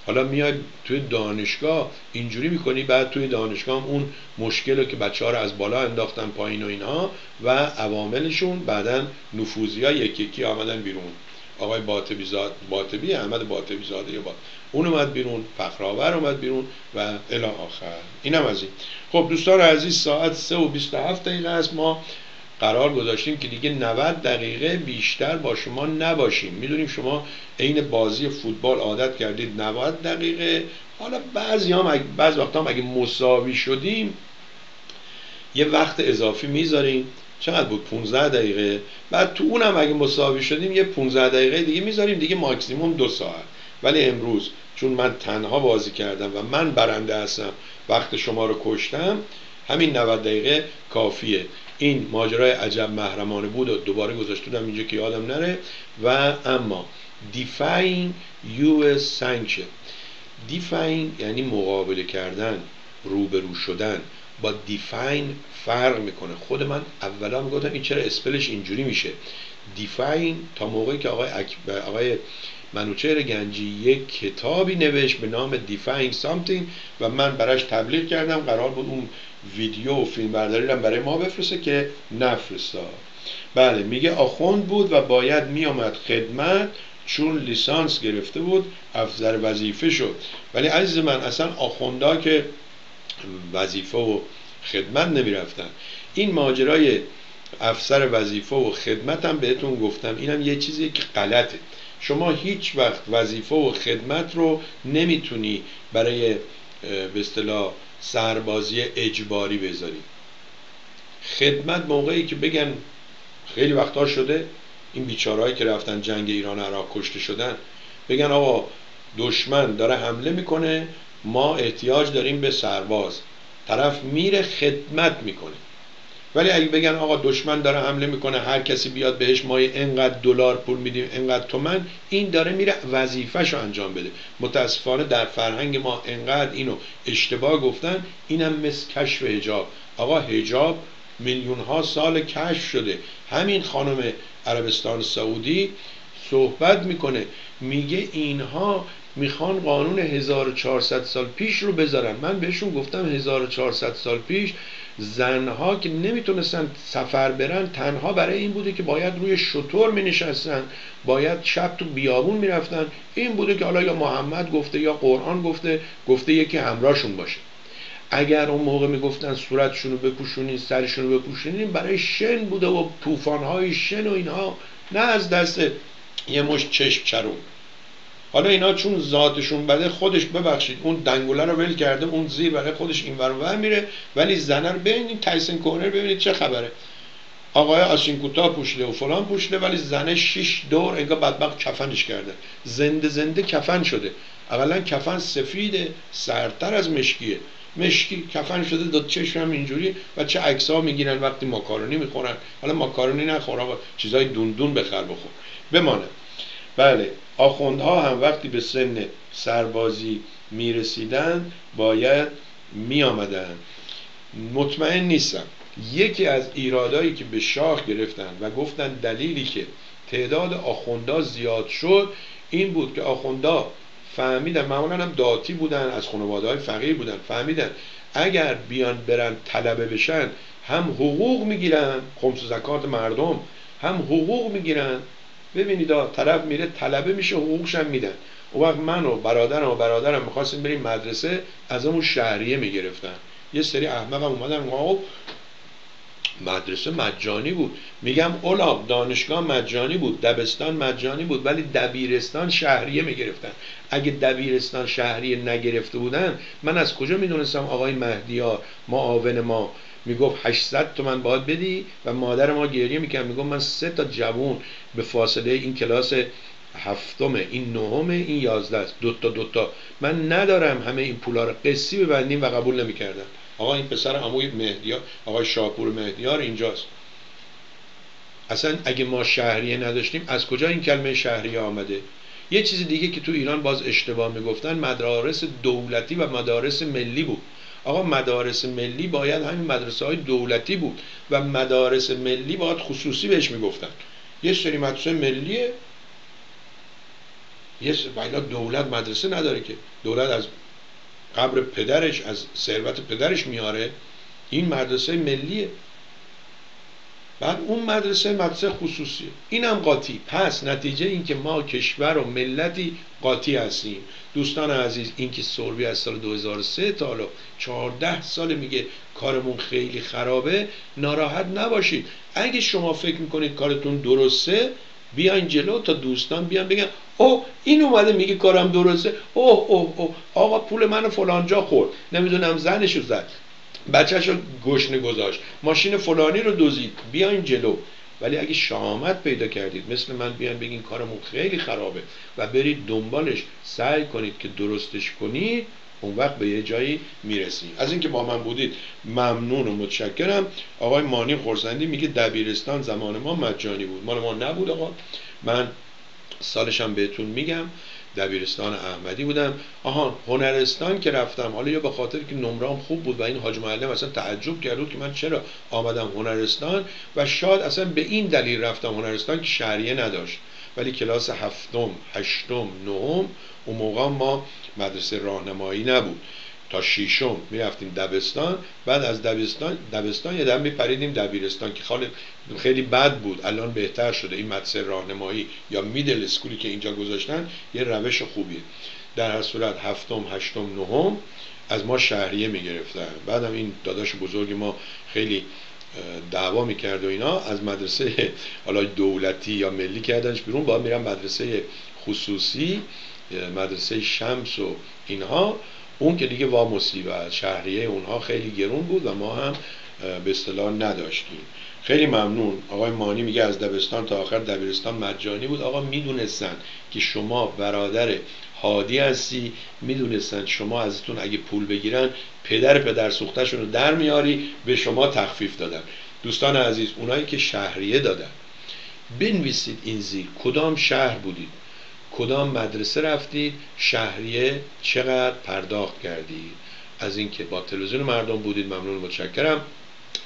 Speaker 1: حالا میای توی دانشگاه اینجوری می‌کنی بعد توی دانشگاه هم اون مشکل رو که بچه ها رو از بالا انداختن پایین و اینها و عواملشون بعدا نفوذی ها یکی یکی آمدن بیرون. آقای باطبی زاد باطبی احمد باطبی زاده یا با اون اومد بیرون فخرآور اومد بیرون و الی آخر. اینم از این. خب دوستان عزیز ساعت 3 و 27 دقیقه است. ما قرار گذاشتیم که دیگه 90 دقیقه بیشتر با شما نباشیم. می‌دونیم شما عین بازی فوتبال عادت کردید 90 دقیقه. حالا بعضی هم بعض وقتا هم اگه مساوی شدیم یه وقت اضافی می‌ذاریم. چقدر بود؟ 15 دقیقه. بعد تو اونم اگه مساوی شدیم یه 15 دقیقه دیگه می‌ذاریم. دیگه ماکسیموم دو ساعت. ولی امروز چون من تنها بازی کردم و من برنده هستم وقت شما رو کشتم همین 90 دقیقه کافیه. این ماجرای عجب محرمانه بود و دوباره گذاشتونم اینجا که یادم نره. و اما define US sanction define یعنی مقابله کردن روبرو شدن. با دیفاین فرق می‌کنه. خود من اولا می‌گفتم این چرا اسپلش اینجوری میشه. دیفاین تا موقعی که آقای, آقای منوچهر گنجی یک کتابی نوشت به نام Define Something و من براش تبلیغ کردم. قرار بود اون ویدیو و فیلم برداری رو برای ما بفرسته که نفرستاد بله میگه آخوند بود و باید میامد خدمت چون لیسانس گرفته بود افزر وظیفه شد. ولی عزیز من اصلا آخوندا که وظیفه و خدمت نمی‌رفتن. این ماجرای افسر وظیفه و خدمتم بهتون گفتم. اینم یه چیزی که غلطه. شما هیچ وقت وظیفه و خدمت رو نمی‌تونی برای به اصطلاح سربازی اجباری بذاری. خدمت موقعی که بگن خیلی وقتا شده این بیچارهایی که رفتن جنگ ایران عراق کشته شدن بگن آقا دشمن داره حمله می‌کنه ما احتیاج داریم به سرباز. طرف میره خدمت می‌کنه. ولی اگه بگن آقا دشمن داره حمله می‌کنه هر کسی بیاد بهش ما اینقدر دلار پول میدیم اینقدر تومن این داره میره وظیفهشو انجام بده. متاسفانه در فرهنگ ما اینقدر اینو اشتباه گفتن اینم مثل کشف هجاب آقا هجاب میلیون ها سال کشف شده. همین خانم عربستان سعودی صحبت می‌کنه. میگه اینها می‌خوان قانون 1400 سال پیش رو بذارن. من بهشون گفتم 1400 سال پیش زنها که نمی‌تونستن سفر برن تنها برای این بوده که باید روی شطور می نشستن باید شب تو بیابون می‌رفتن. این بوده که حالا یا محمد گفته یا قرآن گفته گفته یکی همراهشون باشه. اگر اون موقع می‌گفتن صورتشون رو بپوشونین سرشون رو بپوشونین برای شن بوده و طوفانهای شن و اینها نه از دست یه مش چشم چرون. حالا اینا چون ذاتشون بده خودش ببخشید اون دنگوله رو ول کرده اون زیر برای خودش این ور میره ولی زنه رو ببینید تایسن کورنر ببینید چه خبره. آقای آسینکوتا پوشیده و فلان پوشیده ولی زنه شش دور انگار بدبخت کفنش کرده. زنده زنده کفن شده. اولا کفن سفیده سرتر از مشکیه. مشکی کفن شده دو چشم هم اینجوری و چه عکس ها می‌گیرن وقتی ماکارونی می‌خورن. حالا ماکارونی نخور آقا چیزای دوندون بخر بخور. بمانه. بله. آخوندها هم وقتی به سن سربازی می‌رسیدن باید میآمدن. مطمئن نیستم. یکی از ایرادایی که به شاه گرفتن و گفتن دلیلی که تعداد آخوندا زیاد شد این بود که آخوندا فهمیدن معمولا هم داتی بودن از خانواده های فقیر بودن فهمیدن اگر بیان برن طلبه بشن هم حقوق می‌گیرن خمس زکات مردم هم حقوق می‌گیرن. ببینید طرف میره طلبه میشه حقوقش هم میدن. اون وقت من و برادرم و برادرم می‌خواستیم بریم مدرسه از اون شهریه می‌گرفتن. یه سری احمق هم اومدن مدرسه مجانی بود. میگم اولاق دانشگاه مجانی بود دبستان مجانی بود ولی دبیرستان شهریه می‌گرفتن. اگه دبیرستان شهریه نگرفته بودن من از کجا می‌دونستم آقای مهدیار معاون ما؟ می‌گفت 800 تومن باید بدی و مادر ما گریه می‌کرد. می‌گفت من سه تا جوون به فاصله این کلاس هفتمه این نهمه این یازده است. دوتا دوتا من ندارم همه این پولا رو. قصی ببندیم و قبول نمی‌کردم. آقا این پسر عموی مهدیار آقای شاپور مهدیار اینجاست. اصلا اگه ما شهریه نداشتیم از کجا این کلمه شهریه آمده؟ یه چیز دیگه که تو ایران باز اشتباه می‌گفتن مدارس دولتی و مدارس ملی بود. آقا مدارس ملی باید همین مدرسه های دولتی بود و مدارس ملی باید خصوصی بهش می‌گفتن. یه سری مدرسه ملیه. یه سری دولت مدرسه نداره که. دولت از قبر پدرش از ثروت پدرش میاره. این مدرسه ملیه. بعد اون مدرسه مدرسه خصوصی. اینم قاطی. پس نتیجه این که ما کشور و ملتی قاطی هستیم. دوستان عزیز این که از سال 2003 تا حالا 14 سال میگه کارمون خیلی خرابه ناراحت نباشید. اگه شما فکر می‌کنید کارتون درسته بیاین جلو تا دوستان بیان بگن او این اومده میگه کارم درسته. اوه اوه اوه آقا پول منو فلانجا خورد. نمی‌دونم زنشو زد. بچهش رو گشنه گذاشت. ماشین فلانی رو دوزید بیاین جلو. ولی اگه شامت پیدا کردید مثل من بیان بگین کارمون خیلی خرابه و برید دنبالش. سعی کنید که درستش کنید اون وقت به یه جایی می‌رسید از اینکه با من بودید ممنون و متشکرم. آقای مانی خورسندی میگه دبیرستان زمان ما مجانی بود. مال ما نبود آقا. من سالشم بهتون میگم. دبیرستان احمدی بودم. آها هنرستان که رفتم حالا یا به خاطر که نمرام خوب بود و این حاج معلم اصلا تعجب کرد که من چرا آمدم هنرستان؟ و شاید اصلا به این دلیل رفتم هنرستان که شهریه نداشت. ولی کلاس هفتم هشتم نهم اون موقع ما مدرسه راهنمایی نبود. تا شیشم می‌رفتیم دبستان بعد از دبستان دبستان یه دم میپریدیم دبیرستان که خیلی بد بود. الان بهتر شده. این مدرسه راهنمایی یا میدل اسکولی که اینجا گذاشتن یه روش خوبیه. در هر صورت هفتم هشتم نهم از ما شهریه می‌گرفتن. بعدم این داداش بزرگ ما خیلی دعوا می‌کرد و اینا. از مدرسه حالا دولتی یا ملی کردنش بیرون باید میرم مدرسه خصوصی مدرسه شمس و اینها. اون که دیگه وا مصیبت شهریه اونها خیلی گرون بود و ما هم به اصطلاح نداشتیم. خیلی ممنون. آقای مانی میگه از دبستان تا آخر دبیرستان مجانی بود. آقا می‌دونستن که شما برادر هادی هستی. می‌دونستن شما ازتون اگه پول بگیرن پدر پدر سوختشون رو در میاری به شما تخفیف دادن. دوستان عزیز اونایی که شهریه دادن بنویسید این زیر. کدام شهر بودید؟ کدام مدرسه رفتید شهریه چقدر پرداخت کردید از اینکه با تلویزیون مردم بودید ممنون متشکرم.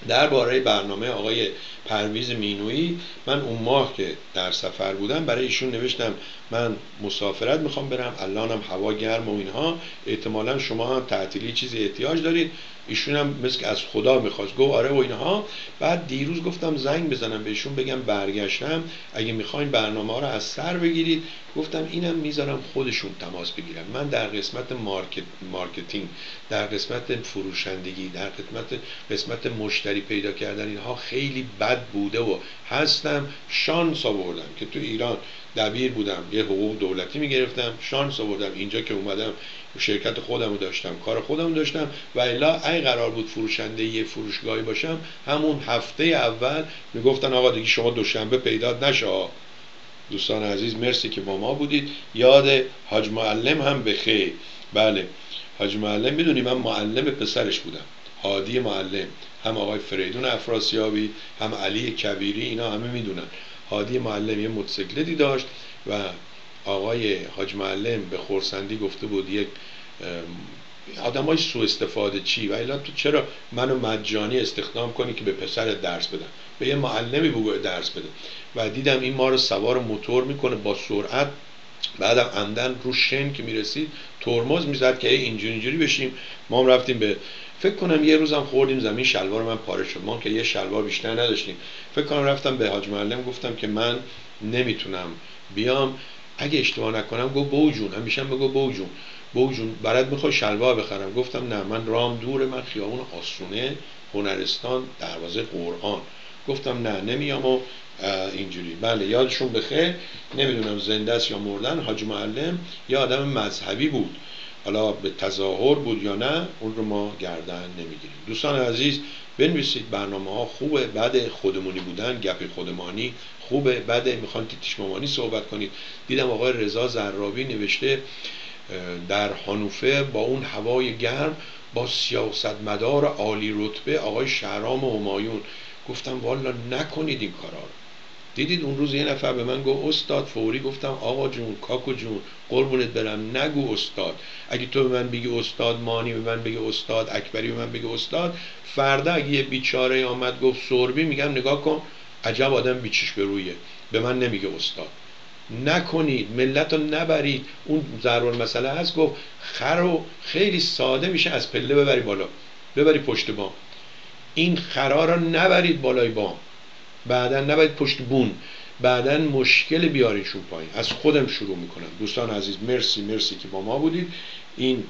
Speaker 1: درباره برنامه آقای پرویز مینویی من اون ماه که در سفر بودم برای ایشون نوشتم من مسافرت می‌خوام برم الانم هوا گرم و اینها احتمالا شما هم تعطیلی چیزی احتیاج دارید. ایشون هم مثل از خدا می‌خواست. گفت آره و اینها. بعد دیروز گفتم زنگ بزنم بهشون بگم برگشتم. اگه می‌خواین برنامه ها رو از سر بگیرید گفتم اینم می‌ذارم خودشون تماس بگیرم من در قسمت market، marketing در قسمت فروشندگی در قسمت قسمت مشتری پیدا کردن اینها خیلی بد بوده و هستم. شانس آوردم که تو ایران دبیر بودم یه حقوق دولتی می‌گرفتم. شانس آوردم اینجا که اومدم شرکت خودم رو داشتم کار خودم داشتم. و الا ای قرار بود فروشنده یه فروشگاهی باشم همون هفته اول می‌گفتن آقا دیگه شما دوشنبه پیدا نشه دوستان عزیز مرسی که با ما بودید. یاد حاج معلم هم به خیر. بله حاج معلم می‌دونی من معلم پسرش بودم. هادی معلم. هم آقای فریدون افراسیابی هم علی کبیری اینا همه می‌دونن. هادی معلم یه متسکلتی داشت و آقای حاج معلم به خورسندی گفته بود یک آدم های سو استفاده چی؟ و الا تو چرا منو مجانی استخدام کنی که به پسر درس بدم؟ به یه معلمی بگو درس بده. و دیدم این ما رو سوار موتور می‌کنه با سرعت. بعدم عمدن رو شن که می‌رسید ترمز می‌زد که اینجوری اینجوری بشیم. ما هم رفتیم به فکر کنم یه روزم خوردیم زمین شلوار من پاره شد. ما که یه شلوار بیشتر نداشتیم. فکر کنم رفتم به حاج معلم گفتم که من نمی‌تونم بیام. اگه اشتباه نکنم گفت بوجون همیشه بگو بوجون بوجون برات می‌خوای شلوار بخرم. گفتم نه من رام دور من خیابون آسونه هنرستان دروازه قرآن. گفتم نه نمیام و اینجوری. بله یادشون بخیر. نمی‌دونم زنده است یا مردن. حاج معلم یا آدم مذهبی بود. حالا به تظاهر بود یا نه اون رو ما گردن نمی‌گیریم. دوستان عزیز بنویسید برنامه ها خوبه بعد خودمونی بودن گپی خودمانی. خوبه بعد می‌خوان تیتیش مامانی صحبت کنید. دیدم آقای رضا زرابی نوشته در هانوفر با اون هوای گرم با سیاستمدار عالی رتبه آقای شهرام و همایون. گفتم والا نکنید این کارا رو. دیدید اون روز یه نفر به من گفت استاد فوری گفتم آقا جون کاکو جون قربونت برم نگو استاد. اگه تو به من بگی استاد مانی به من بگی استاد اکبری به من بگی استاد فردا اگه یه بیچاره آمد گفت سربی میگم نگاه کن عجب آدم بیچش به رویه. به من نمیگه استاد. نکنید ملت رو نبرید. اون ضرور مسئله هست گفت خر رو خیلی ساده میشه از پله ببری بالا. ببری پشت بام. این خرا رو نبرید بالای بام. بعدا نباید پشت بون. بعدا مشکل بیاریشون پایین. از خودم شروع می‌کنم. دوستان عزیز مرسی مرسی که با ما بودید. این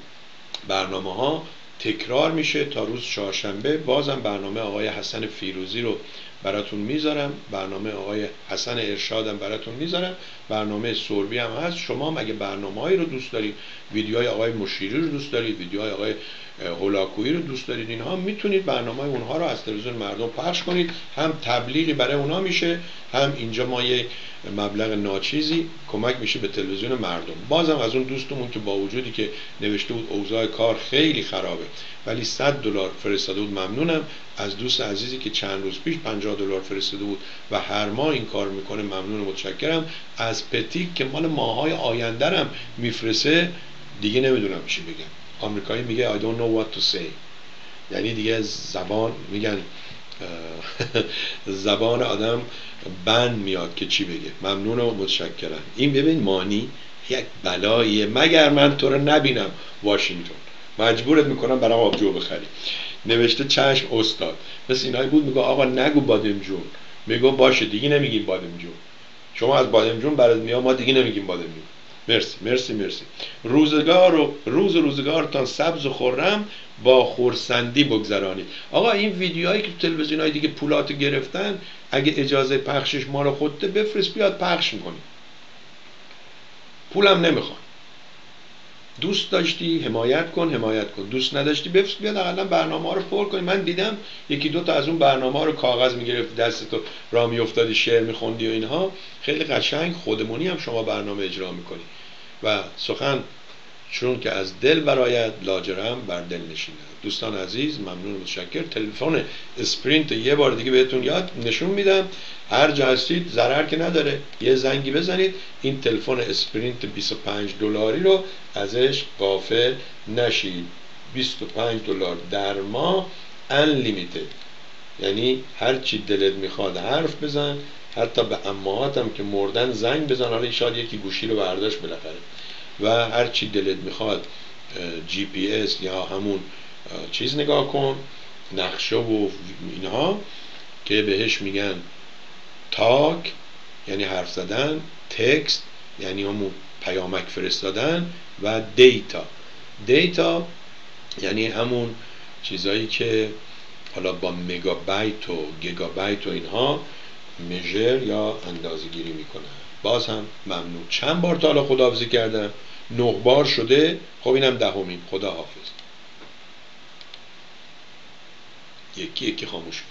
Speaker 1: برنامه ها تکرار میشه تا روز چهارشنبه. بازم برنامه آقای حسن فیروزی رو براتون می‌ذارم. برنامه آقای حسن ارشادم براتون می‌ذارم. برنامه سوربی هم هست. شما مگه برنامه هایی رو دوست دارید ویدیوهای آقای مشیری رو دوست دارید ویدیوهای آقای هولاکویی رو دوست دارید اینها می‌تونید برنامه اونها رو از تلویزیون مردم پخش کنید. هم تبلیغی برای اونها میشه هم اینجا ما یک مبلغ ناچیزی کمک میشه به تلویزیون مردم. بازم از اون دوستمون که با وجودی که نوشته بود اوضاع کار خیلی خرابه ولی 100 دلار فرستاده بود ممنونم. از دوست عزیزی که چند روز پیش 50 دلار فرستاده بود و هر ماه این کار می‌کنه ممنون متشکرم. از پتیک که مال ماهای آیندرم میفرسه دیگه نمی‌دونم چی بگم. آمریکایی میگه I don't know what to say. یعنی دیگه زبان میگن [laughs] زبان آدم بند میاد که چی بگه. ممنون و متشکرم. این ببین مانی یک بلاییه. مگر من تو رو نبینم واشنگتن؟ مجبورت می‌کنم برام آبجو بخری نوشته چشم استاد. مثل اینایی بود میگه آقا نگو بادمجون. میگو باشه دیگه نمیگیم بادمجون. شما از بادمجون برات میاد ما دیگه نمیگیم بادمجون. مرسی مرسی مرسی. روزگار و روز روزگارتان سبز و خورم با خورسندی بگذرانید آقا این ویدیوهایی که تو تلویزیون های دیگه پولاتو گرفتن اگه اجازه پخشش ما رو خودته بفرست بیاد پخش می‌کنیم. پولم نمی‌خوان دوست داشتی حمایت کن حمایت کن. دوست نداشتی بفرست بیاد اقلا برنامه ها رو پر کن من دیدم یکی دو تا از اون برنامه ها رو کاغذ می‌گرفت دست تو را میافتادی شعر میخوندی و اینها. خیلی قشنگ خودمونی هم شما برنامه اجرا می‌کنی. و سخن چون که از دل برایت لاجرم بر دل نشینه دوستان عزیز ممنون متشکر. تلفن اسپرینت یه بار دیگه بهتون یاد نشون میدم. هر جا هستید ضرر که نداره. یه زنگی بزنید. این تلفن Sprint 25 دلاری رو ازش غافل نشید. 25 دلار در ماه unlimited یعنی هر چی دلت می‌خواد حرف بزن حتی به عمه‌هاتم که مردن زنگ بزن حالا شاید یکی گوشی رو برداشت بالاخره. و هر چی دلت می‌خواد جی پی اس یا همون چیز نگاه کن. نقشه و اینها که بهش میگن talk یعنی حرف زدن. text یعنی همون پیامک فرستادن. و data. data یعنی همون چیزایی که حالا با مگابایت و گیگابایت و اینها measure یا اندازه گیری می‌کنن باز هم ممنون. چند بار تا حالا خداحافظی کردم. نه بار شده. خب اینم دهمین. خدا حافظ یکی یکی خاموش